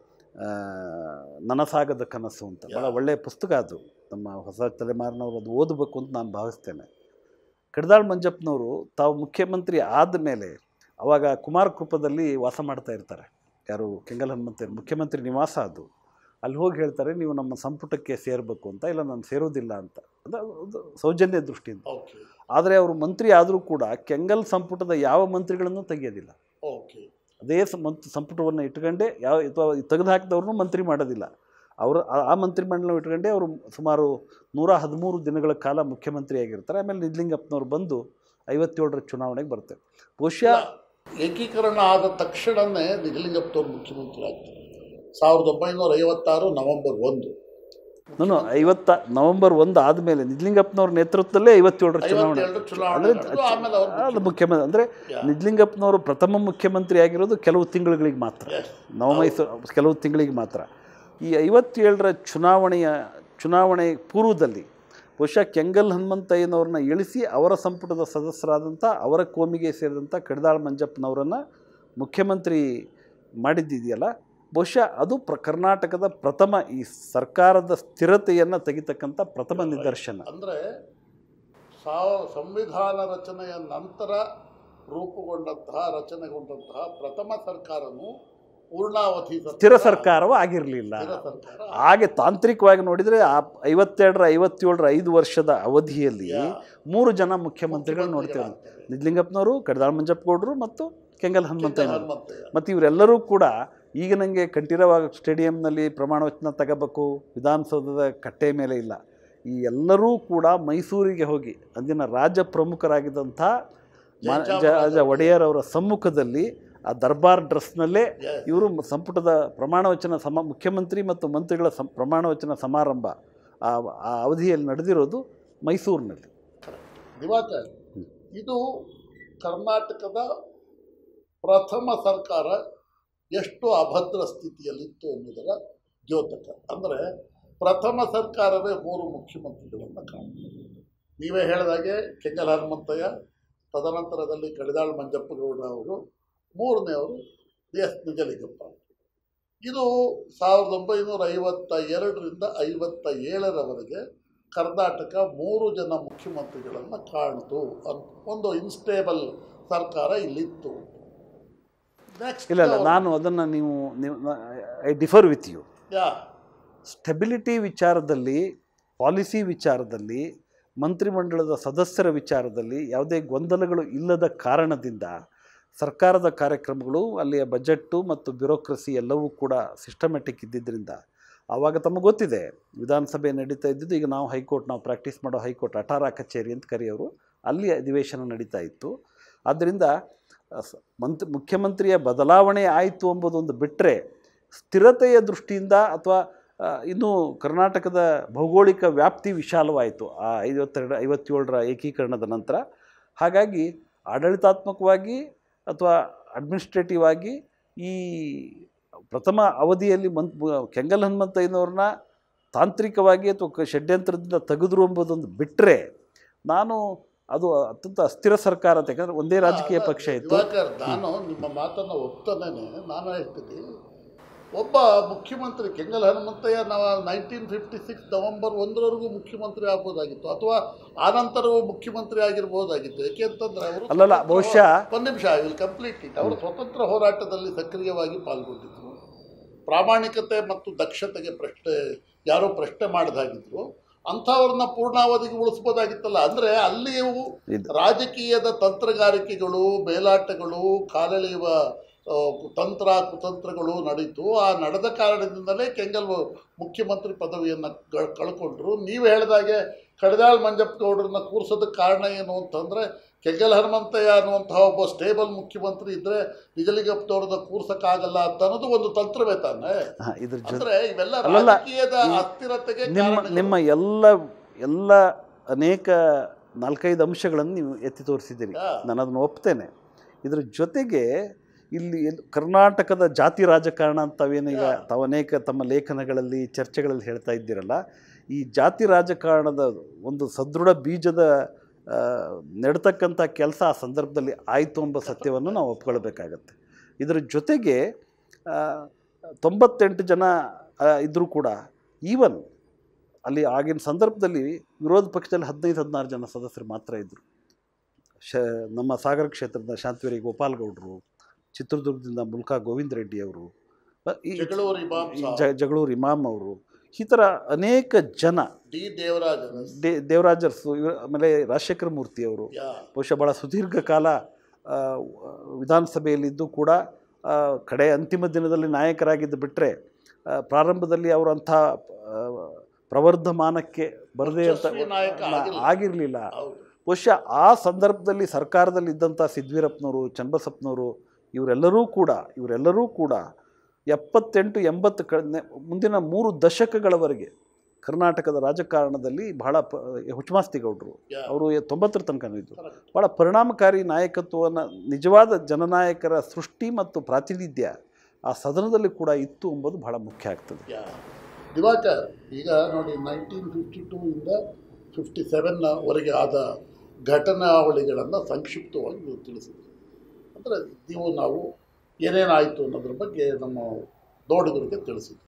S2: ನನಸಾಗದ ಕನಸು ಅಂತ. ಭಾಳ ಒಳ್ಳೆಯ ಪುಸ್ತಕ ಅದು. ನಮ್ಮ ಹೊಸ ತಲೆಮಾರಿನವರು ಅದು ಓದಬೇಕು ಅಂತ ನಾನು ಭಾವಿಸ್ತೇನೆ. ಕಡದಾಳ್ ಮಂಜಪ್ಪನವರು ತಾವು ಮುಖ್ಯಮಂತ್ರಿ ಆದ ಮೇಲೆ ಅವಾಗ ಕುಮಾರಕೃಪದಲ್ಲಿ ವಾಸ ಮಾಡ್ತಾ ಇರ್ತಾರೆ. ಯಾರು? ಕೆಂಗಲ್ ಹನುಮಂತ ಮುಖ್ಯಮಂತ್ರಿ ನಿವಾಸ ಅದು. ಅಲ್ಲಿ ಹೋಗಿ ಹೇಳ್ತಾರೆ ನೀವು ನಮ್ಮ ಸಂಪುಟಕ್ಕೆ ಸೇರಬೇಕು ಅಂತ ಇಲ್ಲ ನಾನು ಸೇರೋದಿಲ್ಲ ಅಂತ. ಅದು ಸೌಜನ್ಯ ದೃಷ್ಟಿಯಿಂದ. ಆದರೆ ಅವರು ಮಂತ್ರಿ ಆದರೂ ಕೂಡ ಕೆಂಗಲ್ ಸಂಪುಟದ ಯಾವ ಮಂತ್ರಿಗಳನ್ನು ತೆಗೆಯೋದಿಲ್ಲ.
S1: ಓಕೆ.
S2: ಅದೇ ಸಂಪುಟವನ್ನು ಇಟ್ಕೊಂಡೇ ಯಾವ ಅಥವಾ ತೆಗೆದು ಹಾಕಿದವ್ರನ್ನೂ ಮಂತ್ರಿ ಮಾಡೋದಿಲ್ಲ. ಅವರು ಆ- ಮಂತ್ರಿಮಂಡಲ ಇಟ್ಕೊಂಡೇ ಅವರು ಸುಮಾರು ನೂರ ಹದಿಮೂರು ದಿನಗಳ ಕಾಲ ಮುಖ್ಯಮಂತ್ರಿಯಾಗಿರ್ತಾರೆ ಆಮೇಲೆ ನಿಜ್ಲಿಂಗಪ್ಪನವ್ರು ಬಂದು ಐವತ್ತೇಳರ ಚುನಾವಣೆಗೆ ಬರ್ತಾರೆ ಬಹುಶಃ
S1: ಏಕೀಕರಣ ಆದ ತಕ್ಷಣವೇ ನಿಜಲಿಂಗಪ್ಪನವ್ರು ಮುಖ್ಯಮಂತ್ರಿ ಆಗ್ತಾರೆ ಸಾವಿರದ ಒಂಬೈನೂರ ಐವತ್ತಾರು ನವೆಂಬರ್ ಒಂದು.
S2: ನಾನು ಐವತ್ತ ನವೆಂಬರ್ ಒಂದು ಆದಮೇಲೆ ನಿಜ್ಲಿಂಗಪ್ಪನವ್ರ ನೇತೃತ್ವದಲ್ಲೇ ಐವತ್ತೇಳರ ಚುನಾವಣೆ. ಅದು ಮುಖ್ಯಮಂತ್ರಿ. ಅಂದರೆ ನಿಜಲಿಂಗಪ್ಪನವರು ಪ್ರಥಮ ಮುಖ್ಯಮಂತ್ರಿ ಆಗಿರೋದು ಕೆಲವು ತಿಂಗಳುಗಳಿಗೆ ಮಾತ್ರ.
S1: ನವ
S2: ನವಮೈಸೂರು ಕೆಲವು ತಿಂಗಳಿಗೆ ಮಾತ್ರ. ಈ ಐವತ್ತೇಳರ ಚುನಾವಣೆಯ ಚುನಾವಣೆ ಪೂರ್ವದಲ್ಲಿ ಬಹುಶಃ ಕೆಂಗಲ್ ಹನುಮಂತಯ್ಯನವ್ರನ್ನ ಇಳಿಸಿ ಅವರ ಸಂಪುಟದ ಸದಸ್ಯರಾದಂಥ ಅವರ ಕೋಮಿಗೆ ಸೇರಿದಂಥ ಕಡದಾಳ್ ಮಂಜಪ್ಪನವರನ್ನು ಮುಖ್ಯಮಂತ್ರಿ ಮಾಡಿದ್ದಿದೆಯಲ್ಲ ಬಹುಶಃ ಅದು ಪ್ರ ಕರ್ನಾಟಕದ ಪ್ರಥಮ ಈ ಸರ್ಕಾರದ ಸ್ಥಿರತೆಯನ್ನು ತೆಗಿತಕ್ಕಂಥ ಪ್ರಥಮ ನಿದರ್ಶನ.
S1: ಅಂದರೆ ಸಾವ ಸಂವಿಧಾನ ರಚನೆಯ ನಂತರ ರೂಪುಗೊಂಡಂತಹ ರಚನೆಗೊಂಡಂತಹ ಪ್ರಥಮ ಸರ್ಕಾರನು ಪೂರ್ಣಾವಧಿ
S2: ಸ್ಥಿರ ಸರ್ಕಾರವೂ ಆಗಿರಲಿಲ್ಲ. ಹಾಗೆ ತಾಂತ್ರಿಕವಾಗಿ ನೋಡಿದರೆ ಆ ಐವತ್ತೆರಡರ ಐವತ್ತೇಳರ ಐದು ವರ್ಷದ ಅವಧಿಯಲ್ಲಿ ಮೂರು ಜನ ಮುಖ್ಯಮಂತ್ರಿಗಳು ನೋಡ್ತೇವೆ. ನಿಜಲಿಂಗಪ್ಪನವರು ಕಡದಾಳ್ ಮಂಜಪ್ಪಗೌಡರು ಮತ್ತು ಕೆಂಗಲ್ ಹನುಮಂತಯ್ಯನವರು.
S1: ಹನುಮಂತಯ್ಯ.
S2: ಮತ್ತು ಇವರೆಲ್ಲರೂ ಕೂಡ ಈಗ ನನಗೆ ಕಂಠೀರವ ಸ್ಟೇಡಿಯಂನಲ್ಲಿ ಪ್ರಮಾಣ ವಚನ ತಗೋಬೇಕು ವಿಧಾನಸೌಧದ ಕಟ್ಟೆ ಮೇಲೆ ಇಲ್ಲ. ಈ ಎಲ್ಲರೂ ಕೂಡ ಮೈಸೂರಿಗೆ ಹೋಗಿ ಅಂದಿನ ರಾಜ ಪ್ರಮುಖರಾಗಿದ್ದಂಥ ಒಡೆಯರ್ ಅವರ ಸಮ್ಮುಖದಲ್ಲಿ ಆ ದರ್ಬಾರ್ ಡ್ರೆಸ್ನಲ್ಲೇ ಇವರು ಸಂಪುಟದ ಪ್ರಮಾಣ ವಚನ ಸಮ ಮುಖ್ಯಮಂತ್ರಿ ಮತ್ತು ಮಂತ್ರಿಗಳ ಸಂ ಪ್ರಮಾಣ ವಚನ ಸಮಾರಂಭ ಆ ಆ ಅವಧಿಯಲ್ಲಿ ನಡೆದಿರೋದು ಮೈಸೂರಿನಲ್ಲಿ.
S1: ಇದು ಕರ್ನಾಟಕದ ಪ್ರಥಮ ಸರ್ಕಾರ. ಎಷ್ಟು ಅಭದ್ರ ಸ್ಥಿತಿಯಲ್ಲಿತ್ತು ಅನ್ನೋದರ ದ್ಯೋತಕ. ಅಂದರೆ ಪ್ರಥಮ ಸರ್ಕಾರವೇ ಮೂರು ಮುಖ್ಯಮಂತ್ರಿಗಳನ್ನು ಕಾಣ್ತದೆ. ನೀವೇ ಹೇಳಿದಾಗೆ ಕೆಂಗಲ್ ಹನುಮಂತಯ್ಯ, ತದನಂತರದಲ್ಲಿ ಕಡಿದಾಳ್ ಮಂಜಪ್ಪಗೌಡ ಅವರು ಮೂರನೆಯವರು ಎಸ್ ನಿಜಲಿಂಗಪ್ಪ. ಇದು ಸಾವಿರದ ಒಂಬೈನೂರ ಐವತ್ತ ಎರಡರಿಂದ ಐವತ್ತ ಏಳರವರೆಗೆ ಕರ್ನಾಟಕ ಮೂರು ಜನ ಮುಖ್ಯಮಂತ್ರಿಗಳನ್ನು ಕಾಣಿತು ಅಂತ ಒಂದು ಇನ್ಸ್ಟೇಬಲ್ ಸರ್ಕಾರ ಇಲ್ಲಿತ್ತು.
S2: ಇಲ್ಲ ಇಲ್ಲ ನಾನು ಅದನ್ನು ನೀವು I differ with you stability ವಿಚಾರದಲ್ಲಿ ಪಾಲಿಸಿ ವಿಚಾರದಲ್ಲಿ ಮಂತ್ರಿಮಂಡಲದ ಸದಸ್ಯರ ವಿಚಾರದಲ್ಲಿ ಯಾವುದೇ ಗೊಂದಲಗಳು ಇಲ್ಲದ ಕಾರಣದಿಂದ ಸರ್ಕಾರದ ಕಾರ್ಯಕ್ರಮಗಳು ಅಲ್ಲಿಯ ಬಜೆಟ್ಟು ಮತ್ತು ಬ್ಯೂರೋಕ್ರಸಿ ಎಲ್ಲವೂ ಕೂಡ ಸಿಸ್ಟಮೆಟಿಕ್ ಇದ್ದಿದ್ದರಿಂದ ಆವಾಗ ತಮಗೆ ಗೊತ್ತಿದೆ. ವಿಧಾನಸಭೆ ನಡೀತಾ ಇದ್ದಿದ್ದು ಈಗ ನಾವು ಹೈಕೋರ್ಟ್ ನಾವು ಪ್ರಾಕ್ಟೀಸ್ ಮಾಡೋ ಹೈಕೋರ್ಟ್ ಅಠಾರ ಕಚೇರಿ ಅಂತ ಕರೆಯೋರು ಅಲ್ಲಿ ಅಧಿವೇಶನ ನಡೀತಾ ಇತ್ತು. ಆದ್ದರಿಂದ ಮಂತ್, ಮುಖ್ಯಮಂತ್ರಿಯ ಬದಲಾವಣೆ ಆಯಿತು ಎಂಬುದೊಂದು ಬಿಟ್ಟರೆ ಸ್ಥಿರತೆಯ ದೃಷ್ಟಿಯಿಂದ ಅಥವಾ ಇನ್ನೂ ಕರ್ನಾಟಕದ ಭೌಗೋಳಿಕ ವ್ಯಾಪ್ತಿ ವಿಶಾಲವಾಯಿತು ಆ ಐವತ್ತೆರಡು, ಐವತ್ತೇಳರ ಏಕೀಕರಣದ ನಂತರ. ಹಾಗಾಗಿ ಆಡಳಿತಾತ್ಮಕವಾಗಿ ಅಥವಾ ಅಡ್ಮಿನಿಸ್ಟ್ರೇಟಿವ್ ಆಗಿ ಈ ಪ್ರಥಮ ಅವಧಿಯಲ್ಲಿ ಮಂತ್ ಕೆಂಗಲ್ ಹನುಮಂತಯ್ಯನವ್ರನ್ನ ತಾಂತ್ರಿಕವಾಗಿ ಅಥವಾ ಷಡ್ಯಂತ್ರದಿಂದ ತೆಗೆದ್ರು ಎಂಬುದೊಂದು ಬಿಟ್ಟರೆ ನಾನು ಅದು ಅತ್ಯಂತ ಅಸ್ಥಿರ ಸರ್ಕಾರ ಅಂತ ಯಾಕಂದರೆ ಒಂದೇ ರಾಜಕೀಯ ಪಕ್ಷ ಇತ್ತು.
S1: ನಾನು ನಿಮ್ಮ ಮಾತನ್ನು ಒಪ್ತಾನೇ ನಾನು ಹೇಳ್ತೀನಿ ಒಬ್ಬ ಮುಖ್ಯಮಂತ್ರಿ ಕೆಂಗಲ್ ಹನುಮಂತಯ್ಯ ನಾವು ನೈನ್ಟೀನ್ ಫಿಫ್ಟಿ ಸಿಕ್ಸ್ ನವೆಂಬರ್ ಒಂದರವರೆಗೂ ಮುಖ್ಯಮಂತ್ರಿ ಆಗ್ಬೋದಾಗಿತ್ತು ಅಥವಾ ಆನಂತರವೂ ಮುಖ್ಯಮಂತ್ರಿ ಆಗಿರ್ಬೋದಾಗಿತ್ತು. ಯಾಕೆಂತಂದ್ರೆ ಅವರು
S2: ಅಲ್ಲಲ್ಲ,
S1: ಸ್ವತಂತ್ರ
S2: ಬಹುಶಃ-
S1: ಒಂದು ನಿಮಿಷ ಐ ವಿಲ್ ಕಂಪ್ಲೀಟ್ ಇಟ್ ಅವರು ಸ್ವತಂತ್ರ ಹೋರಾಟದಲ್ಲಿ ಸಕ್ರಿಯವಾಗಿ ಪಾಲ್ಗೊಂಡಿದ್ದರು ಪ್ರಾಮಾಣಿಕತೆ ಮತ್ತು ದಕ್ಷತೆಗೆ ಪ್ರಶ್ನೆ ಯಾರೋ ಪ್ರಶ್ನೆ ಮಾಡಿದಾಗಿದ್ರು. ಅಂಥವ್ರನ್ನ ಪೂರ್ಣಾವಧಿಗೆ ಉಳಿಸ್ಬೋದಾಗಿತ್ತಲ್ಲ. ಅಂದರೆ ಅಲ್ಲಿಯೂ ರಾಜಕೀಯದ ತಂತ್ರಗಾರಿಕೆಗಳು ಮೇಲಾಟಗಳು ಕಾಲೆಳೆಯುವ ತಂತ್ರ ಕುತಂತ್ರಗಳು ನಡೀತು. ಆ ನಡೆದ ಕಾರಣದಿಂದಲೇ ಕೆಂಗಲ್ ಮುಖ್ಯಮಂತ್ರಿ ಪದವಿಯನ್ನು ಕಳ್ಕೊಂಡ್ರು. ನೀವು ಹೇಳಿದಾಗೆ ಕಡದಾಳ್ ಮಂಜಪ್ಪಗೌಡರನ್ನ ಕೂರ್ಸೋದಕ್ಕೆ ಕಾರಣ ಏನು ಅಂತಂದರೆ ಕೆಂಗಲ್ ಹನುಮಂತಯ್ಯ ಅನ್ನುವಂತಹ ಒಬ್ಬ ಸ್ಟೇಬಲ್ ಮುಖ್ಯಮಂತ್ರಿ ಇದ್ದರೆ ನಿಜಲಿಂಗಪ್ಪನವ್ರನ್ನ ಕೂರ್ಸಕ್ಕಾಗಲ್ಲ ಅಂತ ಅನ್ನೋದು ಒಂದು ತಂತ್ರವೇ ತಾನೆ?
S2: ಇದ್ರ ಜೊತೆ
S1: ಅಂದ್ರೆ ಇವೆಲ್ಲ ರಾಜಕೀಯದ ಅಸ್ಥಿರತೆಗೆ
S2: ನಿಮ್ಮ ನಿಮ್ಮ ಎಲ್ಲ ಎಲ್ಲ ಅನೇಕ ನಾಲ್ಕೈದು ಅಂಶಗಳನ್ನು ನೀವು ಎತ್ತಿ ತೋರಿಸಿದ್ದೀರಿ. ನಾನು ಅದನ್ನು ಒಪ್ತೇನೆ. ಇದ್ರ ಜೊತೆಗೆ ಇಲ್ಲಿ ಕರ್ನಾಟಕದ ಜಾತಿ ರಾಜಕಾರಣ ಅಂತ ತಾವೇನೀಗ. ತಾವು ಅನೇಕ ತಮ್ಮ ಲೇಖನಗಳಲ್ಲಿ ಚರ್ಚೆಗಳಲ್ಲಿ ಹೇಳ್ತಾ ಇದ್ದೀರಲ್ಲ ಈ ಜಾತಿ ರಾಜಕಾರಣದ ಒಂದು ಸದೃಢ ಬೀಜದ ನೆಡ್ತಕ್ಕಂಥ ಕೆಲಸ ಆ ಸಂದರ್ಭದಲ್ಲಿ ಆಯಿತು ಎಂಬ ಸತ್ಯವನ್ನು ನಾವು ಒಪ್ಕೊಳ್ಬೇಕಾಗತ್ತೆ. ಇದರ ಜೊತೆಗೆ ತೊಂಬತ್ತೆಂಟು ಜನ ಇದ್ದರೂ ಕೂಡ ಈವನ್ ಅಲ್ಲಿ ಆಗಿನ ಸಂದರ್ಭದಲ್ಲಿ ವಿರೋಧ ಪಕ್ಷದಲ್ಲಿ ಹದಿನೈದು ಹದಿನಾರು ಜನ ಸದಸ್ಯರು ಮಾತ್ರ ಇದ್ದರು ಶ ನಮ್ಮ ಸಾಗರ ಕ್ಷೇತ್ರದ ಶಾಂತಿವೇರಿ ಗೋಪಾಲ್ಗೌಡರು ಚಿತ್ರದುರ್ಗದಿಂದ ಮುಲ್ಕಾ ಗೋವಿಂದ ರೆಡ್ಡಿ ಅವರು
S1: ಜಗಳೂರು ಇಮಾಮ್
S2: ಅವರು ಈ ಥರ ಅನೇಕ ಜನ
S1: ಡಿ ದೇವರಾಜ
S2: ದೇ ದೇವರಾಜರ್ಸು ಇವ್ರ ಆಮೇಲೆ ರಾಜಶೇಖರ ಮೂರ್ತಿ ಅವರು
S1: ಯಾ,
S2: ಬಹುಶಃ ಭಾಳ ಸುದೀರ್ಘ ಕಾಲ ವಿಧಾನಸಭೆಯಲ್ಲಿದ್ದು ಕೂಡ ಕಡೆ ಅಂತಿಮ ದಿನದಲ್ಲಿ ನಾಯಕರಾಗಿದ್ದು ಬಿಟ್ಟರೆ ಪ್ರಾರಂಭದಲ್ಲಿ ಅವರು ಅಂಥ ಪ್ರವರ್ಧಮಾನಕ್ಕೆ ಬರದೇ ಅಂತ ಆಗಿರಲಿಲ್ಲ. ಬಹುಶಃ ಆ ಸಂದರ್ಭದಲ್ಲಿ ಸರ್ಕಾರದಲ್ಲಿ ಇದ್ದಂಥ ಸಿದ್ವೀರಪ್ಪನವರು ಚನ್ನಬಸಪ್ಪನವರು ಇವರೆಲ್ಲರೂ ಕೂಡ ಇವರೆಲ್ಲರೂ ಕೂಡ ಎಪ್ಪತ್ತೆಂಟು ಎಂಬತ್ತು ಕ ಮುಂದಿನ ಮೂರು ದಶಕಗಳವರೆಗೆ ಕರ್ನಾಟಕದ ರಾಜಕಾರಣದಲ್ಲಿ ಬಹಳ ಪ ಹುಚ್ಚಮಾಸ್ತಿಗೌಡರು. ಅವರು ತೊಂಬತ್ತರ ತನಕ ಇದ್ದರು. ಭಾಳ ಪರಿಣಾಮಕಾರಿ ನಾಯಕತ್ವವನ್ನು ನಿಜವಾದ ಜನನಾಯಕರ ಸೃಷ್ಟಿ ಮತ್ತು ಪ್ರಾತಿನಿಧ್ಯ ಆ ಸದನದಲ್ಲಿ ಕೂಡ ಇತ್ತು ಎಂಬುದು ಬಹಳ ಮುಖ್ಯ ಆಗ್ತದೆ.
S1: ದಿವಾಕರ್ ಈಗ ನೋಡಿ ನೈನ್ಟೀನ್ ಫಿಫ್ಟಿ ಟೂ ಇಂದ ಫಿಫ್ಟಿ ಸೆವೆನ್ನವರೆಗೆ ಆದ ಘಟನಾವಳಿಗಳನ್ನು ಸಂಕ್ಷಿಪ್ತವಾಗಿ ನೀವು ತಿಳಿಸಿದ್ರಿ ಅಂದರೆ ನೀವು ನಾವು ಏನೇನಾಯಿತು ಅನ್ನೋದ್ರ ಬಗ್ಗೆ ನಮ್ಮ ನೋಡುಗರಿಗೆ ತಿಳಿಸಿದ್ವಿ